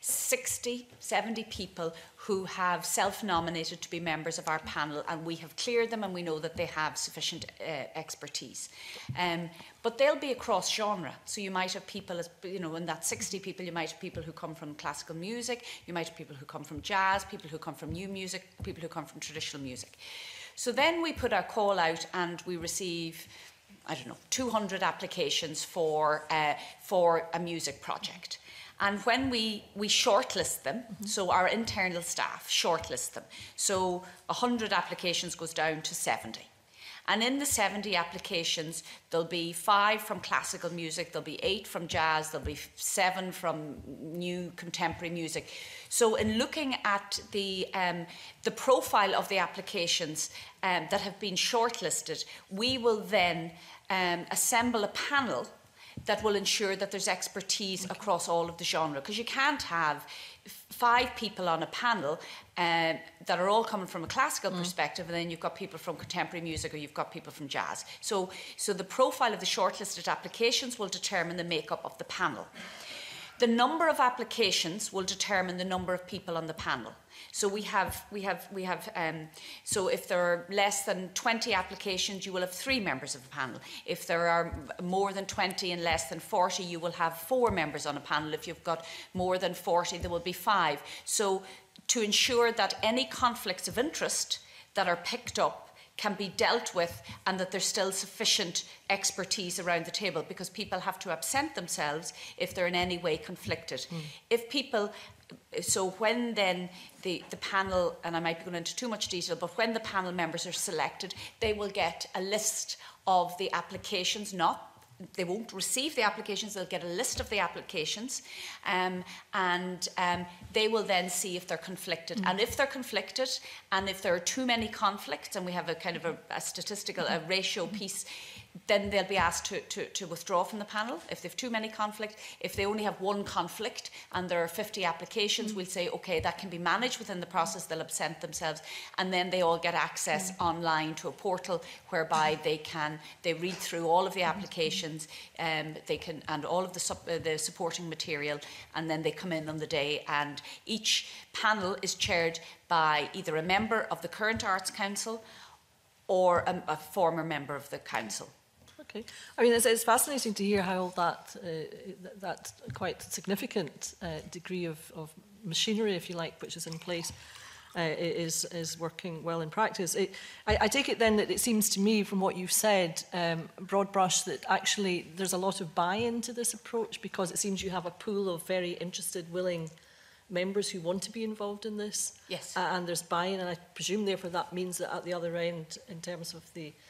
60, 70 people who have self-nominated to be members of our panel and we have cleared them and we know that they have sufficient uh, expertise. Um, but they'll be across genre. So you might have people, as, you know, in that 60 people, you might have people who come from classical music, you might have people who come from jazz, people who come from new music, people who come from traditional music. So then we put our call out and we receive I don't know, 200 applications for, uh, for a music project. And when we, we shortlist them, mm -hmm. so our internal staff shortlist them. So 100 applications goes down to 70. And in the 70 applications, there'll be five from classical music, there'll be eight from jazz, there'll be seven from new contemporary music. So, in looking at the, um, the profile of the applications um, that have been shortlisted, we will then um, assemble a panel that will ensure that there's expertise okay. across all of the genre. Because you can't have five people on a panel um, that are all coming from a classical mm. perspective, and then you've got people from contemporary music or you've got people from jazz. So, so the profile of the shortlisted applications will determine the makeup of the panel. The number of applications will determine the number of people on the panel. So we have, we have, we have. Um, so if there are less than 20 applications, you will have three members of the panel. If there are more than 20 and less than 40, you will have four members on a panel. If you've got more than 40, there will be five. So to ensure that any conflicts of interest that are picked up can be dealt with and that there's still sufficient expertise around the table because people have to absent themselves if they're in any way conflicted. Mm. If people so when then the, the panel, and I might be going into too much detail, but when the panel members are selected, they will get a list of the applications, not they won't receive the applications, they'll get a list of the applications um, and um, they will then see if they're conflicted. Mm. And if they're conflicted and if there are too many conflicts, and we have a kind of a, a statistical, a ratio mm. piece, then they'll be asked to, to, to withdraw from the panel. If they've too many conflicts, if they only have one conflict and there are 50 applications, mm. we'll say, okay, that can be managed within the process. They'll absent themselves and then they all get access mm. online to a portal whereby they can, they read through all of the mm-hmm. applications um, they can, and all of the, uh, the supporting material and then they come in on the day and each panel is chaired by either a member of the current Arts Council or a, um, a former member of the council. Okay. I mean, it's, it's fascinating to hear how that, uh, that quite significant uh, degree of, of machinery, if you like, which is in place, uh, is, is working well in practice. It, I, I take it then that it seems to me, from what you've said, um, broad brush, that actually there's a lot of buy-in to this approach because it seems you have a pool of very interested, willing members who want to be involved in this. Yes. Uh, and there's buy-in, and I presume therefore that means that at the other end, in terms of the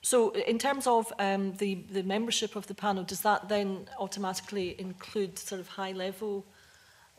So in terms of um, the, the membership of the panel, does that then automatically include sort of high level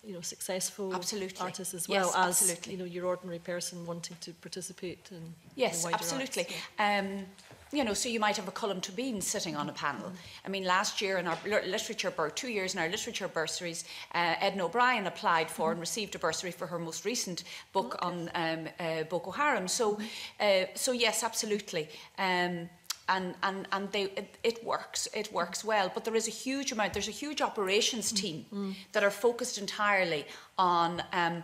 you know, successful absolutely. artists as well yes, as absolutely. you know your ordinary person wanting to participate in yes, absolutely. Arts, yeah. um, You know, so you might have a column to bean sitting on a panel. Mm -hmm. I mean, last year in our literature, two years in our literature bursaries, uh, Edna O'Brien applied for mm -hmm. and received a bursary for her most recent book okay. on um, uh, Boko Haram. So, mm-hmm. uh, so yes, absolutely. Um, and and and they it, it, works it works well but there is a huge amount there's a huge operations mm-hmm. team mm. that are focused entirely on um,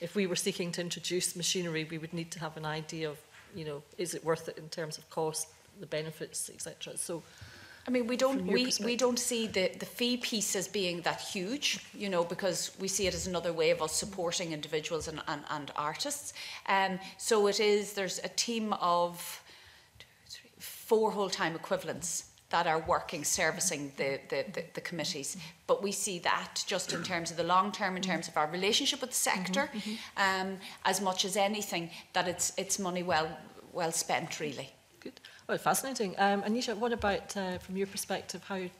if we were seeking to introduce machinery, we would need to have an idea of, you know, is it worth it in terms of cost, the benefits, etc. So, I mean, we don't we, we don't see the, the fee piece as being that huge, you know, because we see it as another way of us supporting individuals and, and, and artists. Um, so it is, there's a team of four whole-time equivalents that are working, servicing the, the, the, the, committees. But we see that just in terms of the long term, in terms of our relationship with the sector, mm -hmm, mm -hmm. Um, as much as anything, that it's, it's money well, well spent, really. Good. Well, oh, fascinating. Um, Anisha, what about uh, from your perspective, how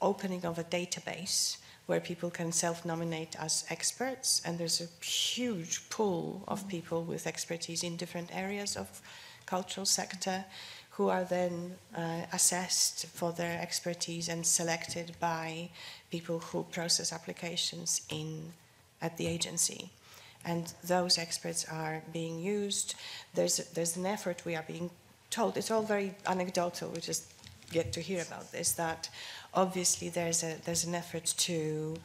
opening of a database where people can self-nominate as experts, and there's a huge pool of people with expertise in different areas of cultural sector who are then uh, assessed for their expertise and selected by people who process applications in at the agency. And those experts are being used. There's, there's an effort we are being told, it's all very anecdotal, we just get to hear about this, that obviously there's a there's an effort to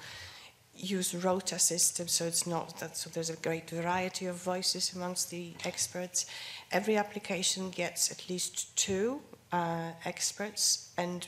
use rota systems so it's not that so there's a great variety of voices amongst the experts every application gets at least two uh, experts and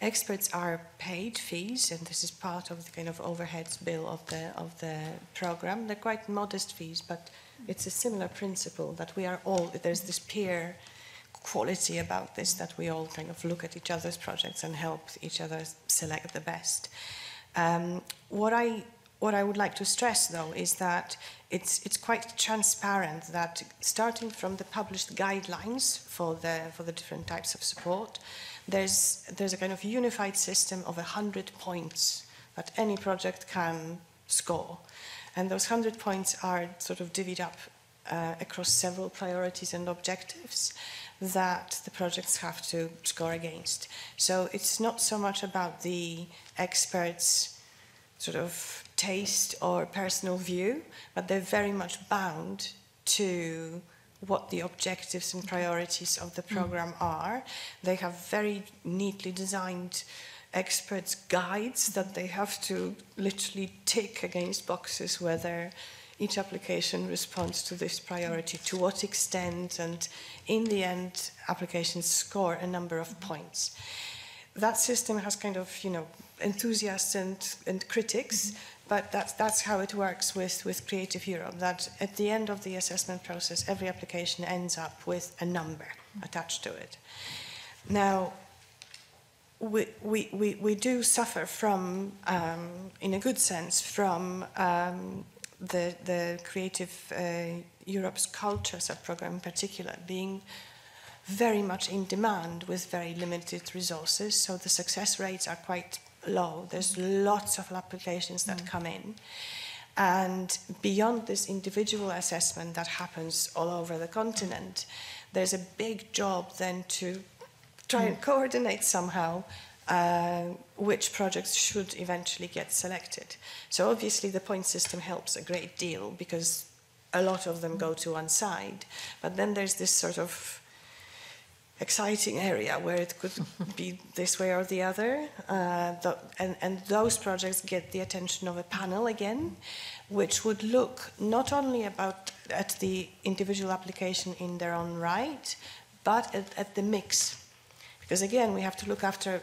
Experts are paid fees, and this is part of the kind of overheads bill of the of the program. They're quite modest fees, but it's a similar principle that we are all there's this peer quality about this that we all kind of look at each other's projects and help each other select the best. Um, what I what I would like to stress though is that it's, it's quite transparent that starting from the published guidelines for the, for the different types of support, there's, there's a kind of unified system of 100 points that any project can score. And those 100 points are sort of divvied up uh, across several priorities and objectives that the projects have to score against. So it's not so much about the experts sort of taste or personal view, but they're very much bound to what the objectives and priorities of the mm. program are. They have very neatly designed experts' guides that they have to literally tick against boxes whether each application responds to this priority, to what extent, and in the end, applications score a number of mm-hmm. points. That system has kind of, you know, enthusiasts and, and critics, mm-hmm. But that's, that's how it works with, with Creative Europe, that at the end of the assessment process, every application ends up with a number attached to it. Now, we, we, we, we do suffer from, um, in a good sense, from um, the, the Creative uh, Europe's culture sub-program in particular being very much in demand with very limited resources, so the success rates are quite law. There's lots of applications that mm. come in. And beyond this individual assessment that happens all over the continent, there's a big job then to try mm. and coordinate somehow uh, which projects should eventually get selected. So obviously the point system helps a great deal because a lot of them go to one side. But then there's this sort of exciting area where it could be this way or the other. Uh, the, and, and those projects get the attention of a panel again, which would look not only about at the individual application in their own right, but at, at the mix. Because again, we have to look after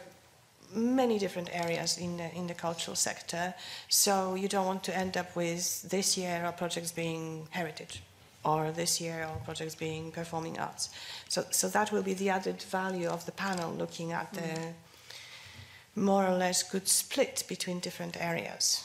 many different areas in the, in the cultural sector, so you don't want to end up with this year our projects being heritage. or this year all projects being performing arts. So, so that will be the added value of the panel looking at the mm. more or less good split between different areas.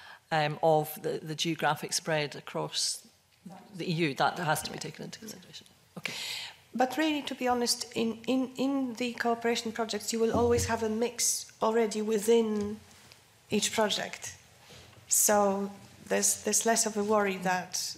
um, of the, the geographic spread across the EU? That has to be taken into consideration. Okay. But really, to be honest, in, in, in the cooperation projects, you will always have a mix already within each project. So there's, there's less of a worry that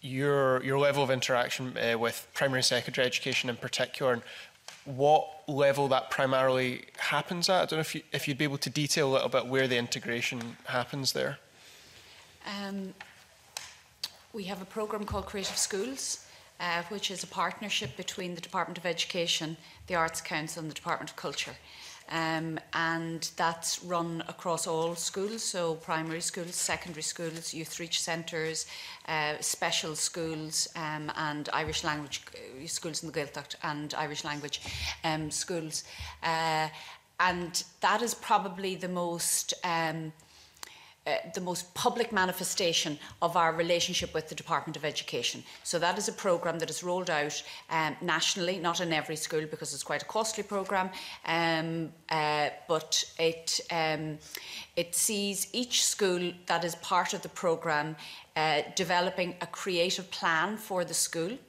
your your level of interaction uh, with primary and secondary education in particular, and what level that primarily happens at. I don't know if, you, if you'd be able to detail a little bit where the integration happens there. Um, we have a program called Creative Schools, uh, which is a partnership between the Department of Education, the Arts Council, and the Department of Culture um, and that's run across all schools, so primary schools, secondary schools, youth reach centres, uh, special schools, um, and Irish language uh, schools in the Gaeltacht and Irish language um, schools. Uh, and that is probably the most um, Uh, the most public manifestation of our relationship with the Department of Education. So that is a programme that is rolled out um, nationally, not in every school because it's quite a costly programme, um, uh, but it, um, it sees each school that is part of the programme uh, developing a creative plan for the school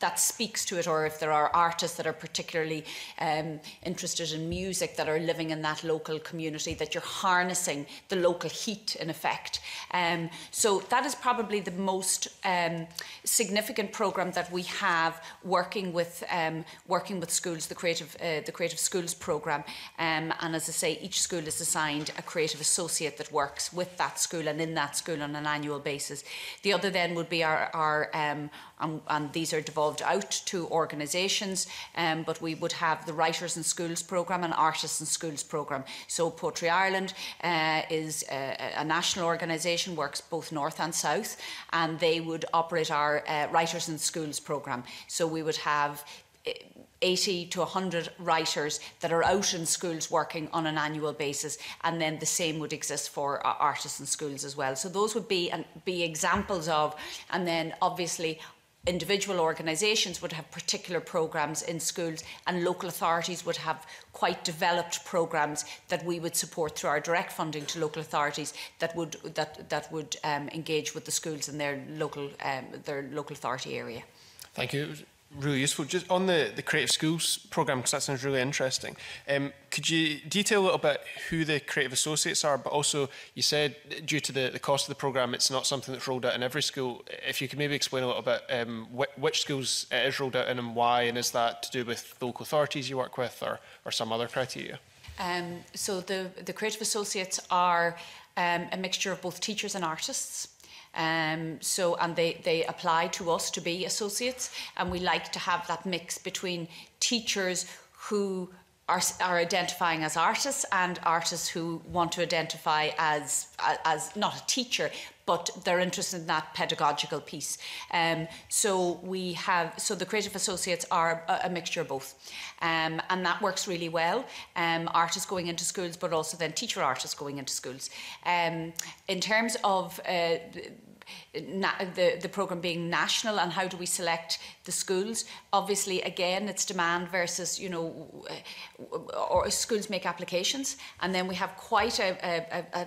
that speaks to it, or if there are artists that are particularly um, interested in music that are living in that local community, that you're harnessing the local heat in effect. Um, so that is probably the most um, significant program that we have working with um, working with schools, the creative uh, the creative schools program, um, and as I say, each school is assigned a creative creative associate that works with that school and in that school on an annual basis. The other then would be our, our um, and, um, and these are devolved out to organisations, um, but we would have the Writers in Schools programme and Artists in Schools programme. So Poetry Ireland uh, is a, a national organisation, works both north and south, and they would operate our uh, Writers in Schools programme. So we would have 80 to 100 writers that are out in schools working on an annual basis and then the same would exist for uh, artists in schools as well so those would be be examples of and then obviously individual organisations would have particular programmes in schools and local authorities would have quite developed programmes that we would support through our direct funding to local authorities that would that that would um, engage with the schools in their local um, their local authority area. Thank you. really useful. Just on the, the Creative Schools program, because that sounds really interesting, um, could you detail a little bit who the Creative Associates are, but also you said due to the, the cost of the program, it's not something that's rolled out in every school. If you could maybe explain a little bit um, wh which schools it is rolled out in and why, and is that to do with the local authorities you work with or, or some other criteria? Um, so the, the Creative Associates are um, a mixture of both teachers and artists. Um, so, and they, they apply to us to be associates, and we like to have that mix between teachers who are, are identifying as artists and artists who want to identify as, as, not a teacher, but they're interested in that pedagogical piece. Um, so we have, so the creative associates are a, a mixture of both. Um, and that works really well. Um, artists going into schools, but also then teacher artists going into schools. Um, in terms of uh, the, the program being national and how do we select the schools. Obviously, again, it's demand versus, you know, uh, or schools make applications. And then we have quite a, a, a,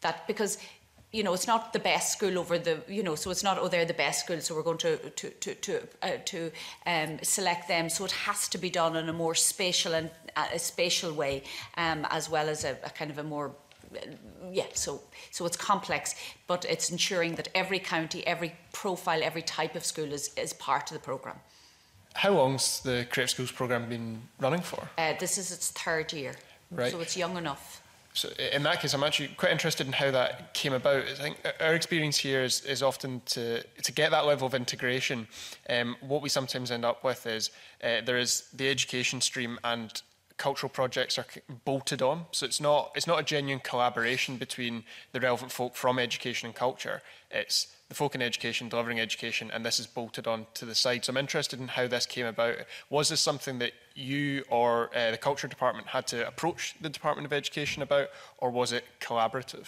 that because you know, it's not the best school over the, you know, so it's not, oh, they're the best school, so we're going to to to to, uh, to um, select them. So it has to be done in a more spatial and uh, a spatial way, um, as well as a, a kind of a more uh, yeah, so so it's complex, but it's ensuring that every county, every profile, every type of school is, is part of the programme. How long's the Creative Schools programme been running for? Uh, this is its third year, right. so it's young enough. so in that case, I'm actually quite interested in how that came about. I think our experience here is, is often to, to get that level of integration. Um, what we sometimes end up with is uh, there is the education stream and cultural projects are bolted on. So it's not, it's not a genuine collaboration between the relevant folk from education and culture. It's the folk in education delivering education, and this is bolted on to the side. So I'm interested in how this came about. Was this something that you or uh, the culture department had to approach the Department of Education about, or was it collaborative?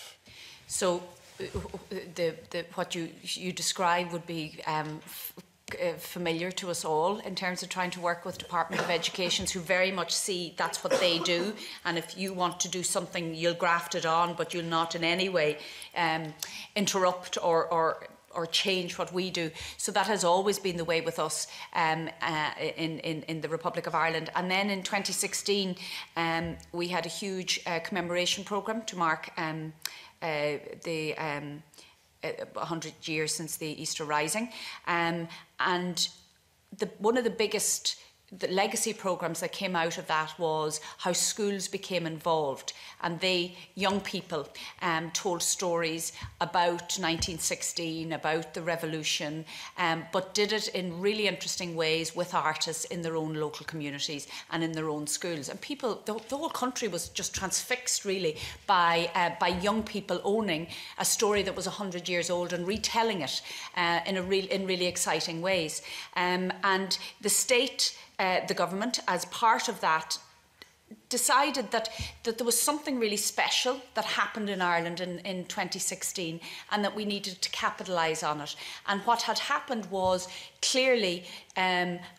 So uh, the, the, what you, you describe would be um, Uh, familiar to us all in terms of trying to work with Department of Educations who very much see that's what they do and if you want to do something you'll graft it on but you'll not in any way um, interrupt or, or or change what we do. So that has always been the way with us um, uh, in, in, in, the Republic of Ireland. And then in 2016, um, we had a huge uh, commemoration programme to mark um, uh, the 100 um, uh, years since the Easter Rising. Um, and the, one of the biggest the legacy programs that came out of that was how schools became involved and they young people um told stories about 1916 about the revolution um but did it in really interesting ways with artists in their own local communities and in their own schools and people the, the whole country was just transfixed really by uh, by young people owning a story that was 100 years old and retelling it uh, in a real in really exciting ways um and the state uh, the government as part of that decided that, that there was something really special that happened in Ireland in, in 2016 and that we needed to capitalize on it. And what had happened was clearly um,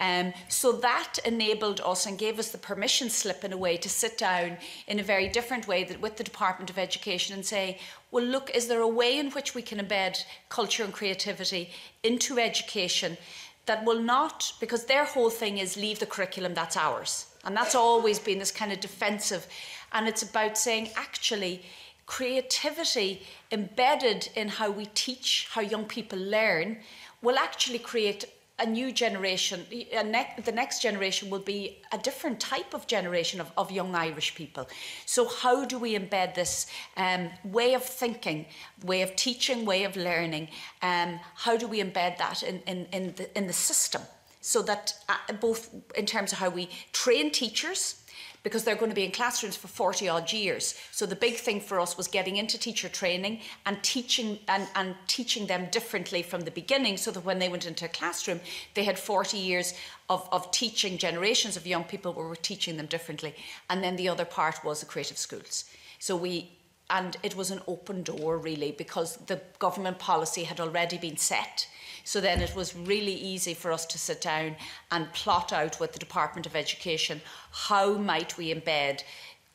Um, so that enabled us and gave us the permission slip in a way to sit down in a very different way that with the Department of Education and say, well, look, is there a way in which we can embed culture and creativity into education that will not, because their whole thing is leave the curriculum, that's ours. And that's always been this kind of defensive. And it's about saying, actually, creativity embedded in how we teach, how young people learn, will actually create a new generation, a ne- the next generation will be a different type of generation of, of young Irish people. So, how do we embed this um, way of thinking, way of teaching, way of learning? Um, how do we embed that in, in, in, the, in the system? So that uh, both in terms of how we train teachers because they're going to be in classrooms for 40 odd years. So the big thing for us was getting into teacher training and teaching and, and teaching them differently from the beginning so that when they went into a classroom, they had 40 years of, of teaching generations of young people where we're teaching them differently. And then the other part was the creative schools. So we and it was an open door really because the government policy had already been set So then it was really easy for us to sit down and plot out with the Department of Education how might we embed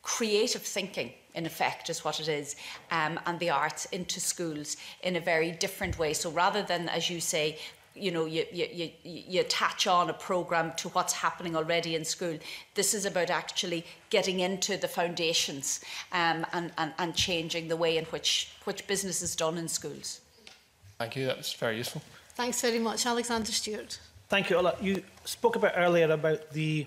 creative thinking in effect is what it is, um, and the arts into schools in a very different way. So rather than, as you say, you know, you, you, you, you attach on a program to what's happening already in school. This is about actually getting into the foundations um, and, and, and changing the way in which, which business is done in schools. Thank you, that's very useful. Thanks very much. Alexander Stewart. Thank you, Ola. You spoke about earlier about the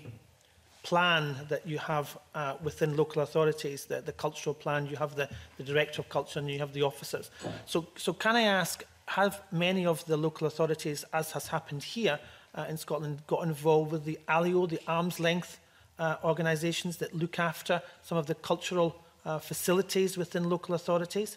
plan that you have uh, within local authorities, the, the cultural plan, you have the, the director of culture and you have the officers. So, so can I ask, have many of the local authorities, as has happened here uh, in Scotland, got involved with the ALIO, the arm's length uh, organisations that look after some of the cultural uh, facilities within local authorities?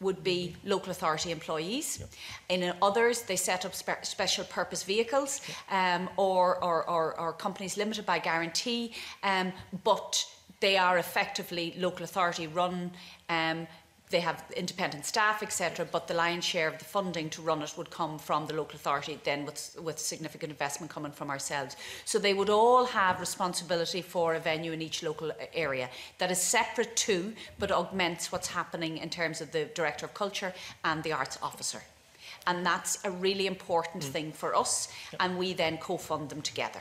would be mm-hmm. local authority employees. Yep. In others, they set up spe special purpose vehicles um, or, or, or, or, companies limited by guarantee, um, but they are effectively local authority run um, they have independent staff, etc. But the lion's share of the funding to run it would come from the local authority, then with with significant investment coming from ourselves. So they would all have responsibility for a venue in each local area that is separate to, but augments what's happening in terms of the director of culture and the arts officer. And that's a really important mm. thing for us, yep. and we then co-fund them together.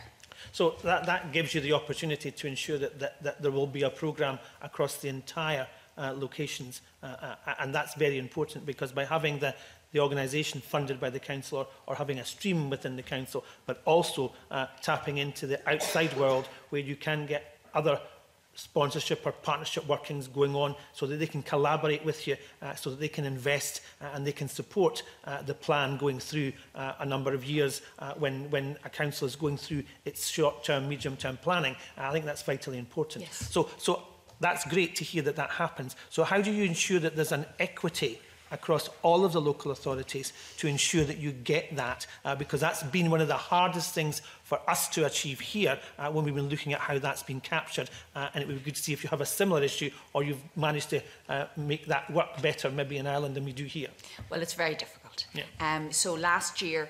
So that, that gives you the opportunity to ensure that, that, that there will be a programme across the entire uh, locations. Uh, uh, and that's very important because by having the, the organisation funded by the council or, or having a stream within the council, but also uh, tapping into the outside world where you can get other sponsorship or partnership workings going on so that they can collaborate with you, uh, so that they can invest uh, and they can support uh, the plan going through uh, a number of years uh, when, when a council is going through its short-term, medium-term planning. I think that's vitally important. Yes. So, so That's great to hear that that happens. So how do you ensure that there's an equity across all of the local authorities to ensure that you get that uh, because that's been one of the hardest things for us to achieve here uh, when we've been looking at how that's been captured uh, and it would be good to see if you have a similar issue or you've managed to uh, make that work better maybe in Ireland than we do here. Well it's very difficult. Yeah. Um, so last year,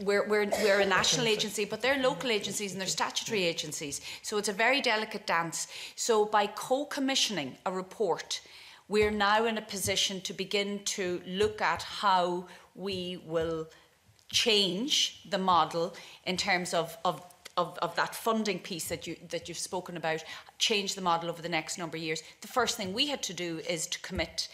we're, we're, we're a national agency, but they're local agencies and they're statutory agencies. So it's a very delicate dance. So by co-commissioning a report, we're now in a position to begin to look at how we will change the model in terms of, of of, of that funding piece that, you, that you've spoken about, change the model over the next number of years, the first thing we had to do is to commit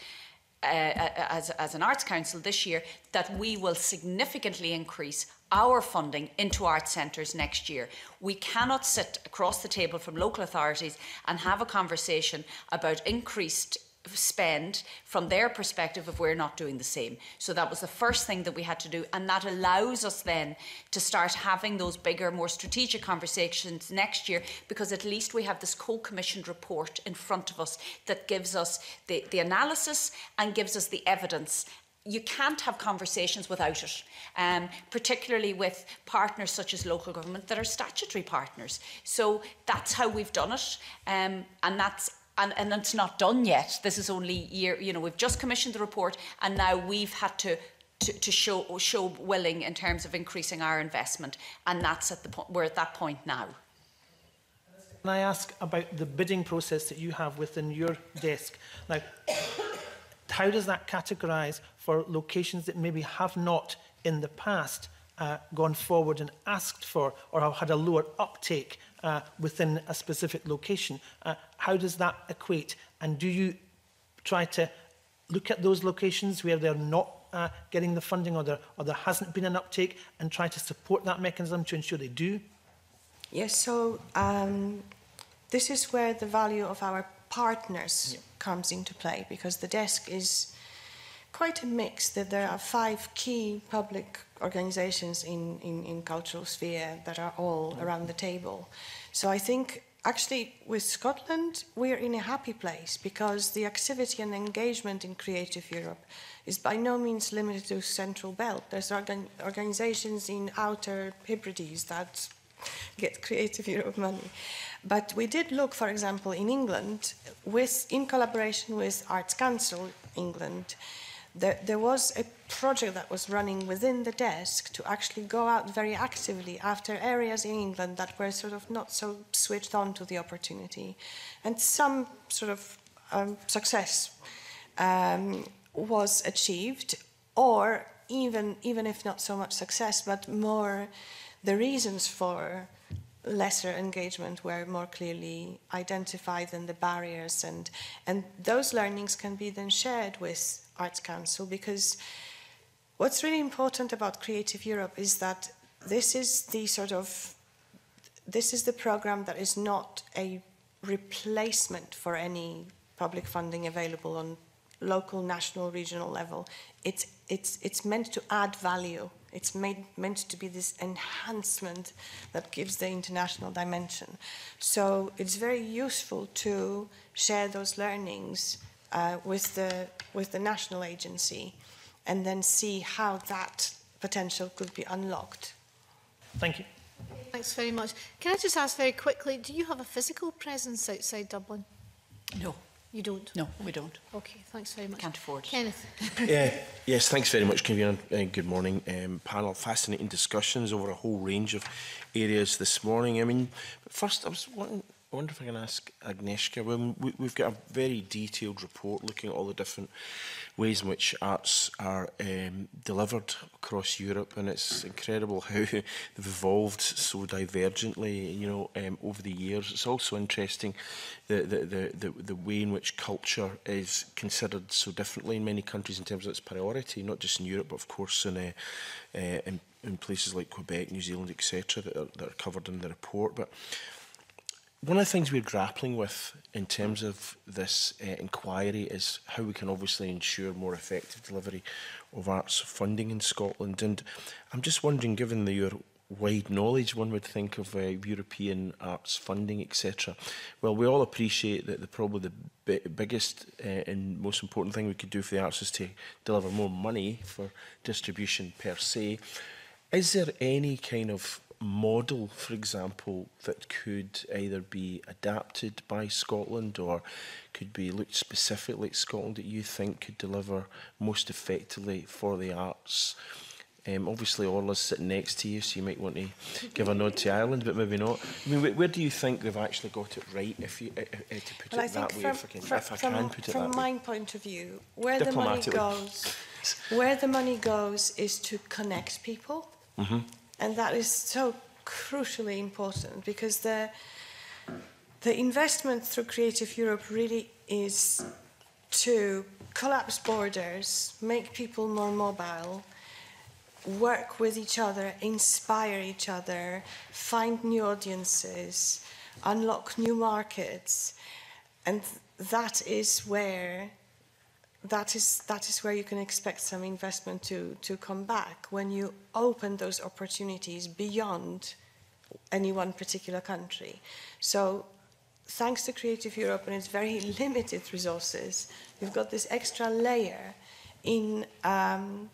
uh, uh as, as an arts council this year that we will significantly increase our funding into art centres next year. We cannot sit across the table from local authorities and have a conversation about increased spend from their perspective if we're not doing the same. So that was the first thing that we had to do. And that allows us then to start having those bigger, more strategic conversations next year because at least we have this co commissioned report in front of us that gives us the, the analysis and gives us the evidence you can't have conversations without it, um, particularly with partners such as local government that are statutory partners. So that's how we've done it, um, and that's and, and it's not done yet. This is only year, you know, we've just commissioned the report and now we've had to to, to show show willing in terms of increasing our investment, and that's at the point we're at that point now. Can I ask about the bidding process that you have within your desk? Now, how does that categorise for locations that maybe have not in the past uh, gone forward and asked for or have had a lower uptake uh, within a specific location. Uh, how does that equate? And do you try to look at those locations where they're not uh, getting the funding or there, or there hasn't been an uptake and try to support that mechanism to ensure they do? Yes, so um, this is where the value of our partners yeah. comes into play because the desk is quite a mix that there are five key public organizations in, in, in cultural sphere that are all mm-hmm. around the table. So I think actually with Scotland, we're in a happy place because the activity and engagement in Creative Europe is by no means limited to Central Belt. There's organ organizations in outer Hebrides that get Creative Europe money. But we did look, for example, in England, with, in collaboration with Arts Council England, there, there was a project that was running within the desk to actually go out very actively after areas in England that were sort of not so switched on to the opportunity. And some sort of um, success um, was achieved, or even, even if not so much success, but more the reasons for lesser engagement were more clearly identified than the barriers and and those learnings can be then shared with arts council because what's really important about creative europe is that this is the sort of this is the program that is not a replacement for any public funding available on local national regional level it's it's, it's meant to add value. It's made, meant to be this enhancement that gives the international dimension. So it's very useful to share those learnings uh, with, the, with the national agency and then see how that potential could be unlocked. Thank you. Thanks very much. Can I just ask very quickly, do you have a physical presence outside Dublin? No. You don't? No, we don't. Okay, thanks very much. Can't afford. Kenneth. yeah, yes, thanks very much, Kevin. Uh, good morning, um, panel. Fascinating discussions over a whole range of areas this morning. I mean, first, I was wanting I wonder if I can ask Agnieszka. When we, we've got a very detailed report looking at all the different ways in which arts are um, delivered across Europe, and it's incredible how they've evolved so divergently. You know, um, over the years, it's also interesting the the, the the the way in which culture is considered so differently in many countries in terms of its priority, not just in Europe, but of course in uh, uh, in, in places like Quebec, New Zealand, etc., that, that are covered in the report. But one of the things we're grappling with in terms of this uh, inquiry is how we can obviously ensure more effective delivery of arts funding in Scotland. And I'm just wondering, given the, your wide knowledge, one would think of uh, European arts funding, etc. Well, we all appreciate that the probably the bi biggest uh, and most important thing we could do for the arts is to deliver more money for distribution per se. Is there any kind of model, for example, that could either be adapted by Scotland or could be looked specifically at Scotland that you think could deliver most effectively for the arts? Um, obviously, Orla's sitting next to you, so you might want to give a nod to Ireland, but maybe not. I mean, where, where do you think they've actually got it right, if you uh, uh, to put well, it I that way, from, if I can, from, I can put it that way? From my point of view, where the money goes, where the money goes is to connect people. Mm -hmm And that is so crucially important because the, the investment through Creative Europe really is to collapse borders, make people more mobile, work with each other, inspire each other, find new audiences, unlock new markets. And that is where that is, that is where you can expect some investment to, to come back when you open those opportunities beyond any one particular country. So thanks to Creative Europe and its very limited resources, we've got this extra layer in um,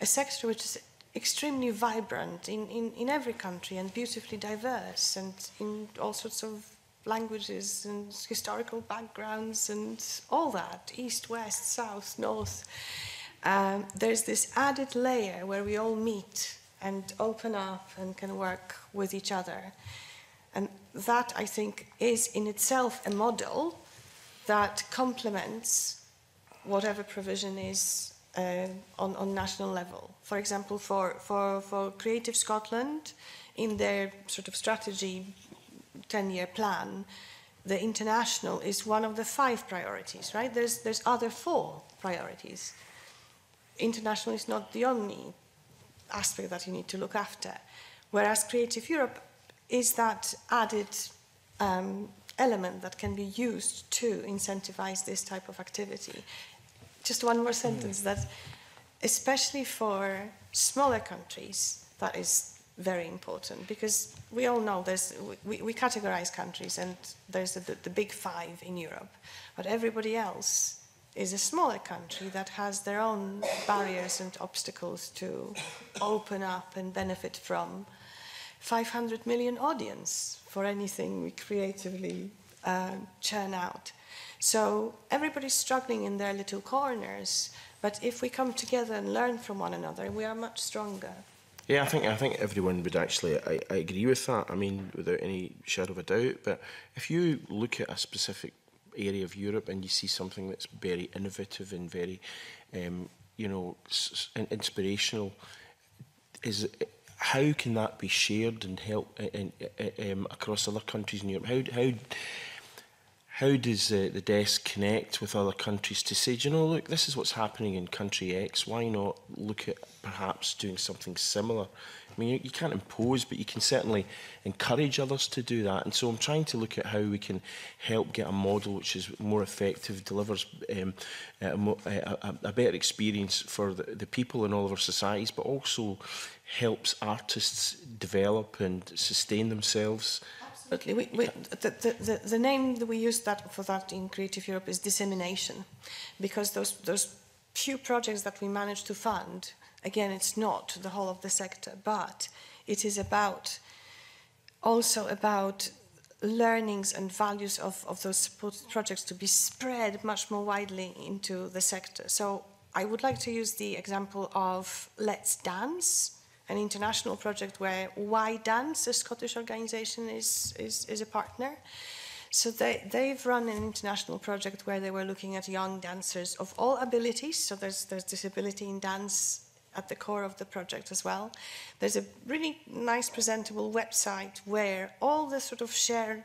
a sector which is extremely vibrant in, in, in every country and beautifully diverse and in all sorts of languages and historical backgrounds and all that, east, west, south, north. Um, there's this added layer where we all meet and open up and can work with each other. And that, I think, is in itself a model that complements whatever provision is uh, on, on national level. For example, for, for, for Creative Scotland, in their sort of strategy 10 year plan, the international is one of the five priorities, right? There's, there's other four priorities. International is not the only aspect that you need to look after. Whereas Creative Europe is that added um, element that can be used to incentivize this type of activity. Just one more hmm. sentence mm. that, especially for smaller countries, that is very important because we all know there's, we, we categorize countries and there's the, the big five in Europe, but everybody else is a smaller country that has their own barriers and obstacles to open up and benefit from 500 million audience for anything we creatively uh, churn out. So everybody's struggling in their little corners, but if we come together and learn from one another, we are much stronger. Yeah, I think I think everyone would actually I, I agree with that. I mean, without any shadow of a doubt. But if you look at a specific area of Europe and you see something that's very innovative and very, um, you know, inspirational, is how can that be shared and help in, in, um, across other countries in Europe? How how how does the, uh, the desk connect with other countries to say, you know, look, this is what's happening in country X, why not look at perhaps doing something similar? I mean, you, you can't impose, but you can certainly encourage others to do that. And so I'm trying to look at how we can help get a model which is more effective, delivers um, a, a, a better experience for the, the people in all of our societies, but also helps artists develop and sustain themselves absolutely. We, we, the, the, the, name that we use that for that in Creative Europe is dissemination, because those, those few projects that we manage to fund, again, it's not the whole of the sector, but it is about also about learnings and values of, of those projects to be spread much more widely into the sector. So I would like to use the example of Let's Dance, an international project where Why Dance, a Scottish organisation, is, is, is a partner. So they, they've run an international project where they were looking at young dancers of all abilities. So there's, there's disability in dance at the core of the project as well. There's a really nice presentable website where all the sort of shared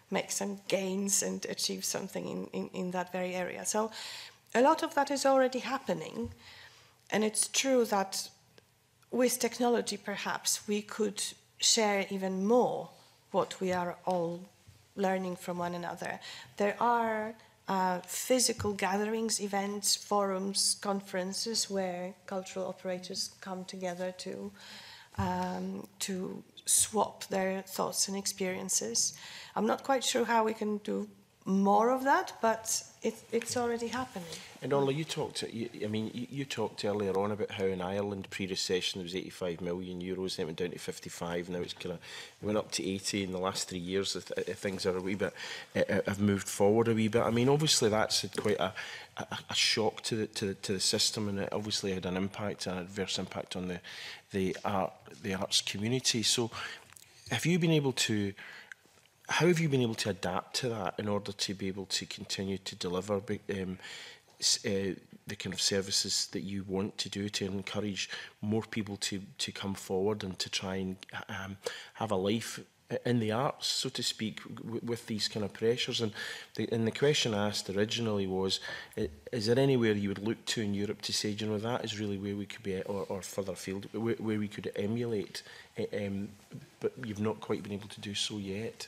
make some gains and achieve something in, in, in that very area. So a lot of that is already happening. And it's true that with technology, perhaps we could share even more what we are all learning from one another. There are uh, physical gatherings, events, forums, conferences where cultural operators come together to um, to swap their thoughts and experiences. I'm not quite sure how we can do more of that, but it, it's already happening. And Orla, you talked. You, I mean, you, you, talked earlier on about how in Ireland pre-recession there was 85 million euros, then went down to 55. Now it's kind of it went up to 80 in the last three years. If, if things are a wee bit uh, uh, have moved forward a wee bit. I mean, obviously that's quite a, a, a shock to the, to the to the system, and it obviously had an impact, an adverse impact on the the art the arts community. So, have you been able to? how have you been able to adapt to that in order to be able to continue to deliver um, uh, the kind of services that you want to do to encourage more people to to come forward and to try and um, have a life in the arts, so to speak, with these kind of pressures. And the, and the question I asked originally was, is there anywhere you would look to in Europe to say, you know, that is really where we could be, or, or further afield, where, where we could emulate, um, but you've not quite been able to do so yet?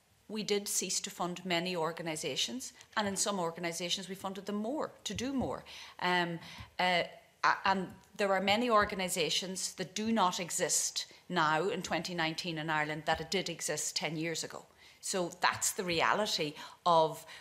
we did cease to fund many organisations, and in some organisations we funded them more to do more. Um, uh, and there are many organisations that do not exist now in 2019 in Ireland that it did exist 10 years ago. So that's the reality of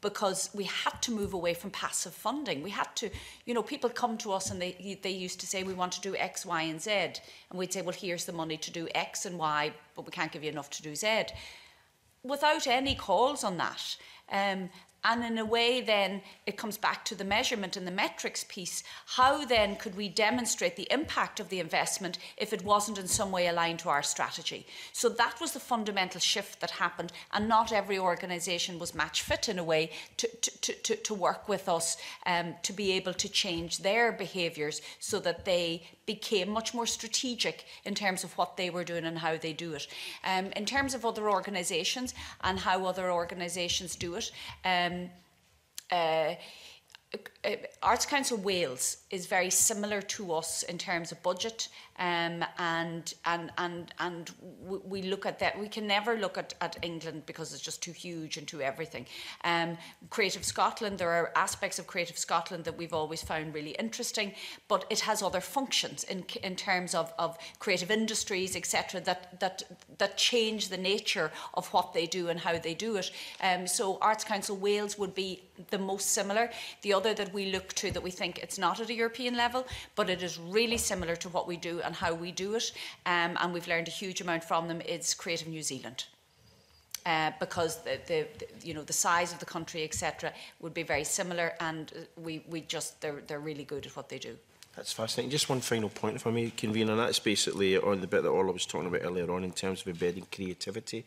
because we had to move away from passive funding. We had to, you know, people come to us and they, they used to say, we want to do X, Y, and Z. And we'd say, well, here's the money to do X and Y, but we can't give you enough to do Z. Without any calls on that. Um, And in a way, then it comes back to the measurement and the metrics piece. How then could we demonstrate the impact of the investment if it wasn't in some way aligned to our strategy? So that was the fundamental shift that happened. And not every organisation was match fit in a way to, to, to, to work with us um, to be able to change their behaviours so that they became much more strategic in terms of what they were doing and how they do it. Um, in terms of other organisations and how other organisations do it, um, um, uh, uh, Arts Council Wales is very similar to us in terms of budget, um, and and and and we look at that. We can never look at, at England because it's just too huge and too everything. Um, Creative Scotland, there are aspects of Creative Scotland that we've always found really interesting, but it has other functions in in terms of, of creative industries, etc. That that that change the nature of what they do and how they do it. Um, so Arts Council Wales would be the most similar. The other that we look to that we think it's not at a European level, but it is really similar to what we do and how we do it. Um, and we've learned a huge amount from them is Creative New Zealand. Uh, because the, the, the, you know the size of the country etc would be very similar and uh, we we just they're they're really good at what they do that's fascinating just one final point if i may convene and that's basically on the bit that orla was talking about earlier on in terms of embedding creativity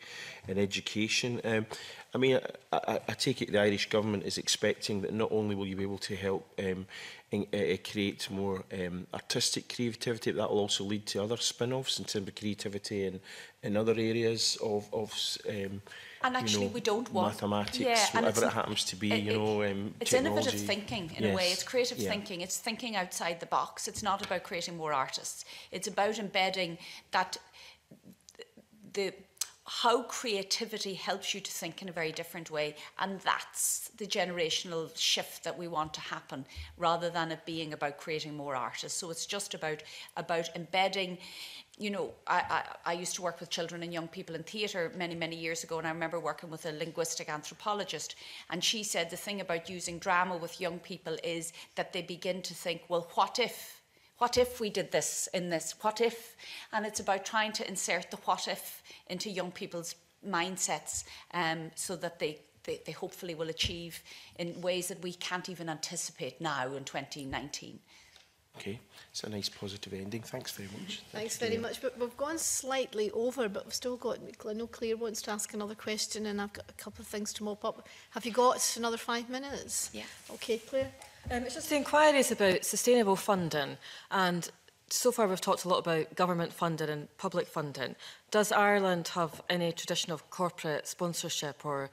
in education um, I mean, I, I, I take it the Irish government is expecting that not only will you be able to help um, in, uh, uh create more um, artistic creativity, but that will also lead to other spin-offs in terms of creativity and in other areas of of um, and actually you know, we don't want mathematics, yeah, whatever it happens to be, it, you know, um, it's technology. innovative thinking in yes. a way. It's creative yeah. thinking. It's thinking outside the box. It's not about creating more artists. It's about embedding that the how creativity helps you to think in a very different way. And that's the generational shift that we want to happen rather than it being about creating more artists. So it's just about, about embedding you know, I, I, I used to work with children and young people in theatre many, many years ago, and I remember working with a linguistic anthropologist, and she said the thing about using drama with young people is that they begin to think, well, what if? What if we did this in this? What if? And it's about trying to insert the what if into young people's mindsets um, so that they they, they hopefully will achieve in ways that we can't even anticipate now in 2019. Okay, it's a nice positive ending. Thanks very much. Thanks, Thanks very much. But we've gone slightly over, but we've still got. I know Claire wants to ask another question, and I've got a couple of things to mop up. Have you got another five minutes? Yeah. Okay, Claire. Um, it's just the inquiries about sustainable funding and so far we've talked a lot about government funding and public funding. Does Ireland have any tradition of corporate sponsorship or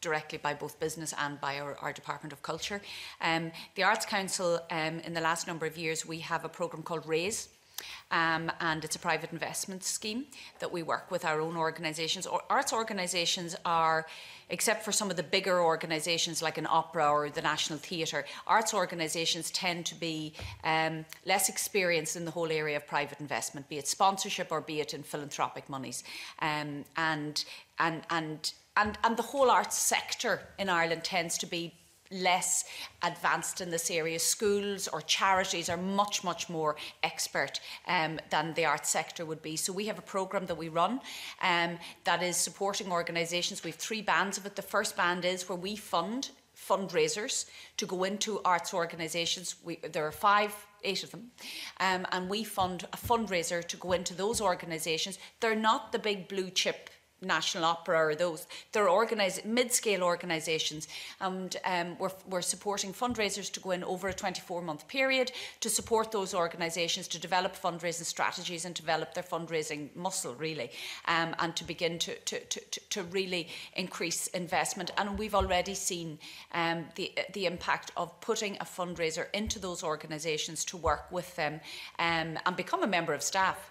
directly by both business and by our, our Department of Culture. Um, the Arts Council, um, in the last number of years, we have a program called RAISE, um, and it's a private investment scheme that we work with our own organisations. Or arts organisations are, except for some of the bigger organisations like an opera or the National Theatre, arts organisations tend to be um, less experienced in the whole area of private investment, be it sponsorship or be it in philanthropic monies, um, and and and and and the whole arts sector in Ireland tends to be less advanced in this area. Schools or charities are much, much more expert um, than the arts sector would be. So we have a program that we run um, that is supporting organisations. We have three bands of it. The first band is where we fund fundraisers to go into arts organisations. There are five eight of them, um, and we fund a fundraiser to go into those organizations. They're not the big blue chip National Opera or those. They're organize, mid-scale organizations and um, we're, we're supporting fundraisers to go in over a 24-month period to support those organizations to develop fundraising strategies and develop their fundraising muscle really um, and to begin to, to, to, to really increase investment. And we've already seen um, the, the impact of putting a fundraiser into those organizations to work with them um, and become a member of staff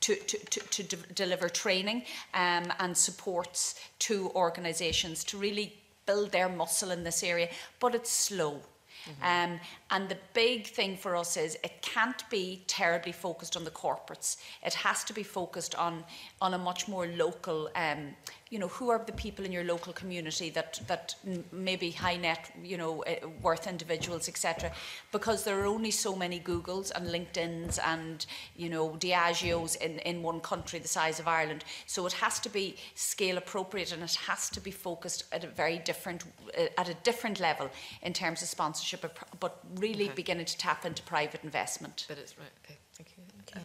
to, to, to, to deliver training um, and supports to organizations to really build their muscle in this area, but it's slow. Mm -hmm. um, And the big thing for us is it can't be terribly focused on the corporates. It has to be focused on, on a much more local, um, you know, who are the people in your local community that, that maybe high net, you know, eh, worth individuals, etc. Because there are only so many Googles and LinkedIn's and, you know, Diageo's in, in one country the size of Ireland. So it has to be scale appropriate and it has to be focused at a very different, eh, at a different level in terms of sponsorship, but really okay. beginning to tap into private investment. But it's right. Okay. Thank you. Okay.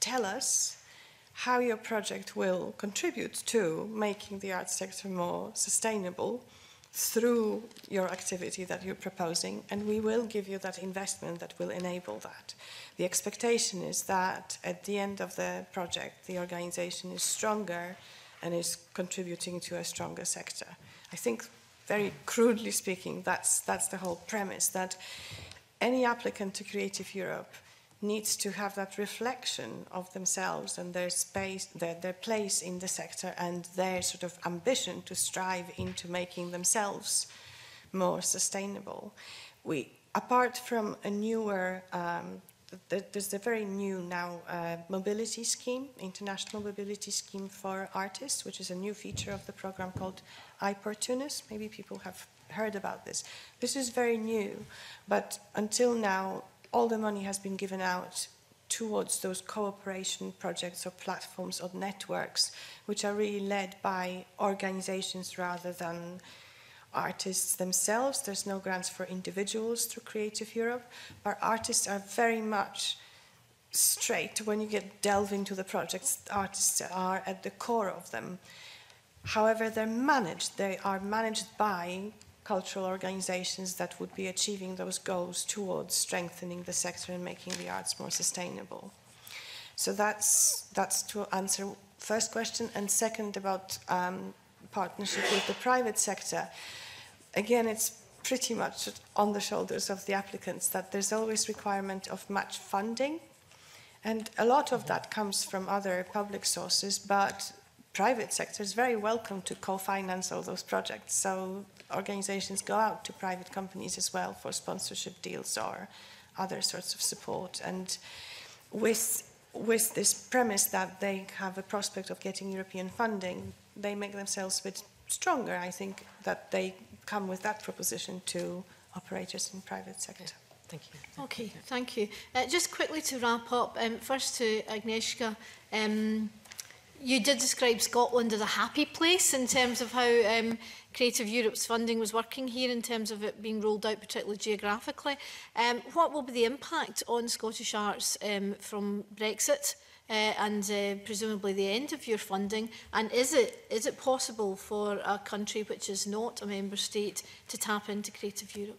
Tell us how your project will contribute to making the arts sector more sustainable through your activity that you're proposing, and we will give you that investment that will enable that. The expectation is that at the end of the project, the organization is stronger and is contributing to a stronger sector. I think, very crudely speaking, that's, that's the whole premise that any applicant to Creative Europe needs to have that reflection of themselves and their space, their, their place in the sector, and their sort of ambition to strive into making themselves more sustainable. We, apart from a newer, um, there's a very new now uh, mobility scheme, international mobility scheme for artists, which is a new feature of the program called iPortunis. Maybe people have heard about this. This is very new, but until now, all the money has been given out towards those cooperation projects or platforms or networks, which are really led by organizations rather than artists themselves. There's no grants for individuals through Creative Europe, but artists are very much straight when you get delve into the projects artists are at the core of them however they're managed they are managed by cultural organizations that would be achieving those goals towards strengthening the sector and making the arts more sustainable. So that's, that's to answer first question. And second, about um, partnership with the private sector. Again, it's pretty much on the shoulders of the applicants that there's always requirement of much funding. And a lot of that comes from other public sources, but private sector is very welcome to co-finance all those projects. So organizations go out to private companies as well for sponsorship deals or other sorts of support. And with with this premise that they have a prospect of getting European funding, they make themselves a bit stronger. I think that they come with that proposition to operators in private sector. Thank you. Okay, thank you. Uh, just quickly to wrap up, um, first to Agnieszka. Um, you did describe Scotland as a happy place in terms of how um, Creative Europe's funding was working here in terms of it being rolled out, particularly geographically. Um, what will be the impact on Scottish arts um, from Brexit uh, and uh, presumably the end of your funding? And is it, is it possible for a country which is not a member state to tap into Creative Europe?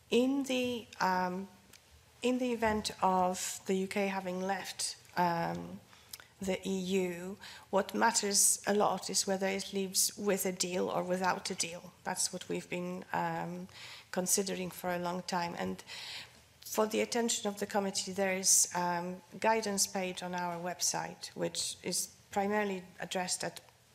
in the, um, in the event of the UK having left um, the EU, what matters a lot is whether it leaves with a deal or without a deal. That's what we've been um, considering for a long time. And for the attention of the committee, there is um, guidance page on our website, which is primarily addressed at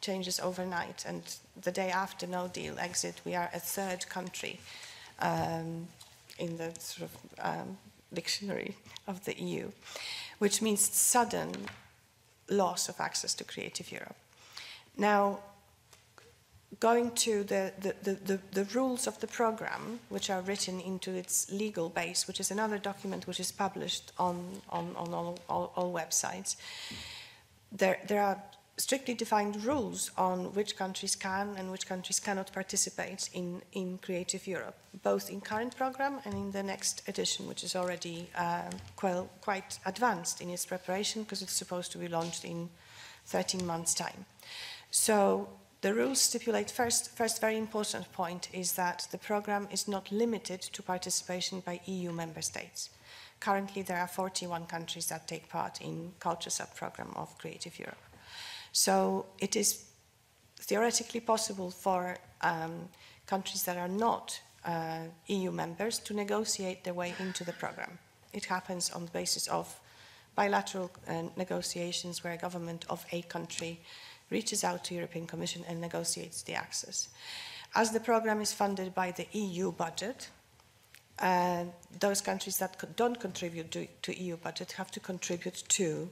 changes overnight, and the day after no deal exit, we are a third country um, in the sort of um, dictionary of the EU, which means sudden loss of access to Creative Europe. Now, going to the, the, the, the, the rules of the program, which are written into its legal base, which is another document which is published on, on, on all, all, all websites, there, there are strictly defined rules on which countries can and which countries cannot participate in, in Creative Europe, both in current program and in the next edition, which is already uh, um, quite, quite advanced in its preparation because it's supposed to be launched in 13 months' time. So the rules stipulate first, first very important point is that the program is not limited to participation by EU member states. Currently, there are 41 countries that take part in Culture Sub-program of Creative Europe. So it is theoretically possible for um, countries that are not uh, EU members to negotiate their way into the program. It happens on the basis of bilateral uh, negotiations where a government of a country reaches out to European Commission and negotiates the access. As the program is funded by the EU budget, uh, those countries that don't contribute to, to EU budget have to contribute to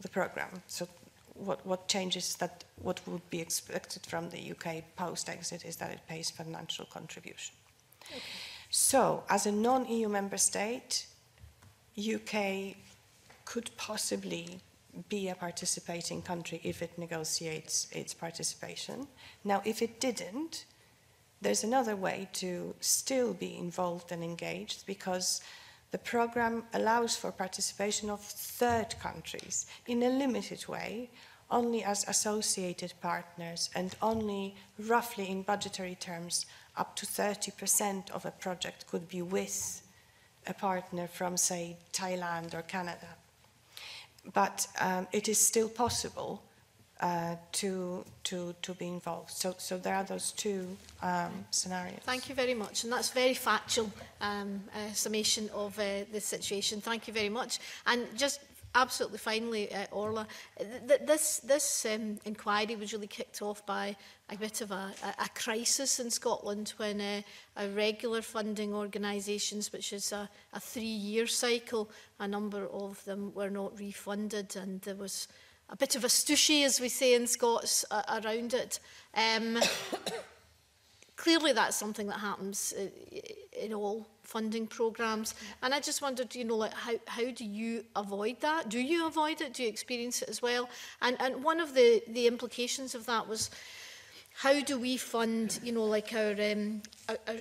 the program. So what, what changes that what would be expected from the UK post exit is that it pays financial contribution. Okay. So, as a non EU member state, UK could possibly be a participating country if it negotiates its participation. Now, if it didn't, there's another way to still be involved and engaged because The programme allows for participation of third countries in a limited way, only as associated partners and only roughly in budgetary terms up to 30% of a project could be with a partner from, say, Thailand or Canada. But um, it is still possible uh, to to to be involved. So so there are those two um, scenarios. Thank you very much, and that's very factual um, uh, summation of uh, the situation. Thank you very much, and just absolutely finally, uh, Orla, th this this um, inquiry was really kicked off by a bit of a, a, a crisis in Scotland when uh, a regular funding organisations, which is a, a three-year cycle, a number of them were not refunded, and there was a bit of a stooshy, as we say in Scots, uh, around it. Um, clearly that's something that happens uh, in all funding programs and i just wondered you know like how how do you avoid that do you avoid it do you experience it as well and and one of the the implications of that was how do we fund you know like our um our, our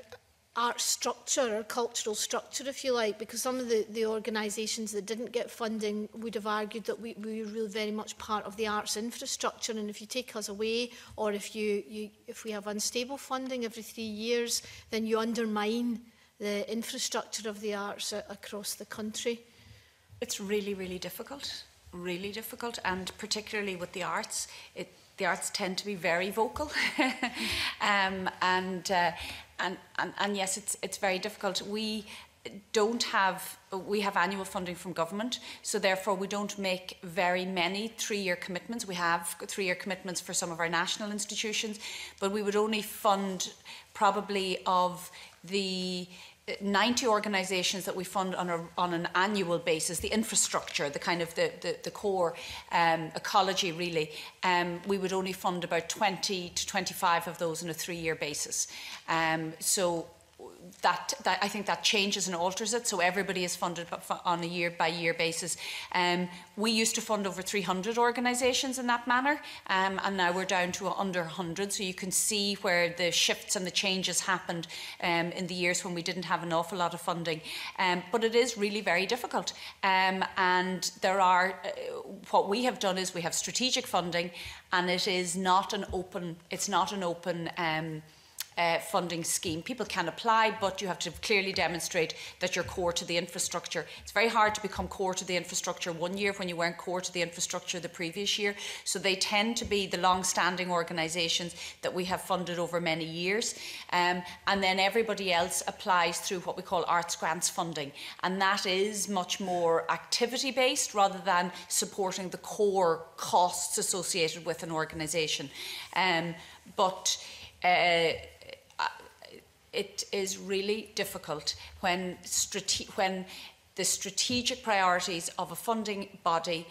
art structure or cultural structure, if you like, because some of the, the organisations that didn't get funding would have argued that we, we were really very much part of the arts infrastructure. And if you take us away, or if, you, you, if we have unstable funding every three years, then you undermine the infrastructure of the arts across the country. It's really, really difficult. Really difficult. And particularly with the arts, it, the arts tend to be very vocal. um, and, uh, and, and, and yes, it's, it's very difficult. We don't have we have annual funding from government so therefore we don't make very many three-year commitments we have three-year commitments for some of our national institutions but we would only fund probably of the 90 organisations that we fund on, a, on an annual basis, the infrastructure, the kind of the, the, the core um, ecology really, um, we would only fund about 20 to 25 of those on a three-year basis. Um, so that, that I think that changes and alters it. So everybody is funded on a year by year basis. Um, we used to fund over 300 organisations in that manner, um, and now we're down to under 100. So you can see where the shifts and the changes happened um, in the years when we didn't have an awful lot of funding. Um, but it is really very difficult. Um, and there are, uh, what we have done is we have strategic funding, and it is not an open, it's not an open. Um, uh, funding scheme. People can apply, but you have to clearly demonstrate that you're core to the infrastructure. It's very hard to become core to the infrastructure one year when you weren't core to the infrastructure the previous year. So they tend to be the long-standing organisations that we have funded over many years. Um, and then everybody else applies through what we call arts grants funding. And that is much more activity-based rather than supporting the core costs associated with an organisation. Um, but uh, it is really difficult when, when the strategic priorities of a funding body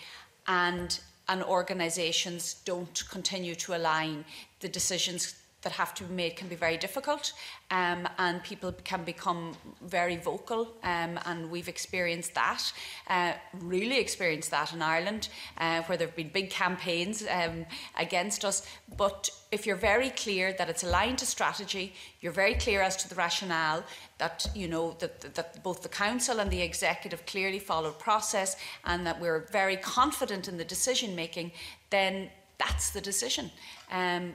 and and organisations don't continue to align the decisions that have to be made can be very difficult um, and people can become very vocal um, and we've experienced that, uh, really experienced that in Ireland uh, where there have been big campaigns um, against us. But if you're very clear that it's aligned to strategy, you're very clear as to the rationale that you know that, that both the council and the executive clearly follow process and that we're very confident in the decision making, then that's the decision. Um,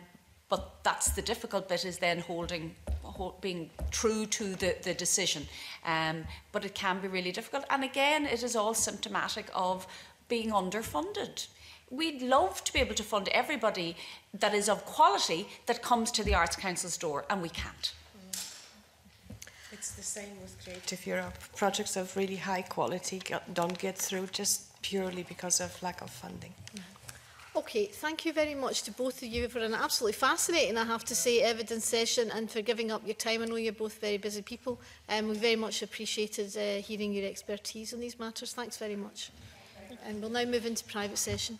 But that's the difficult bit is then holding, being true to the, the decision. Um, but it can be really difficult. And again, it is all symptomatic of being underfunded. We'd love to be able to fund everybody that is of quality that comes to the Arts Council's door, and we can't. Mm-hmm. It's the same with Creative Europe. Projects of really high quality don't get through just purely because of lack of funding. Mm -hmm. Okay, thank you very much to both of you for an absolutely fascinating, I have to say, evidence session and for giving up your time. I know you're both very busy people and um, we very much appreciated uh, hearing your expertise on these matters. Thanks very much. And we'll now move into private session.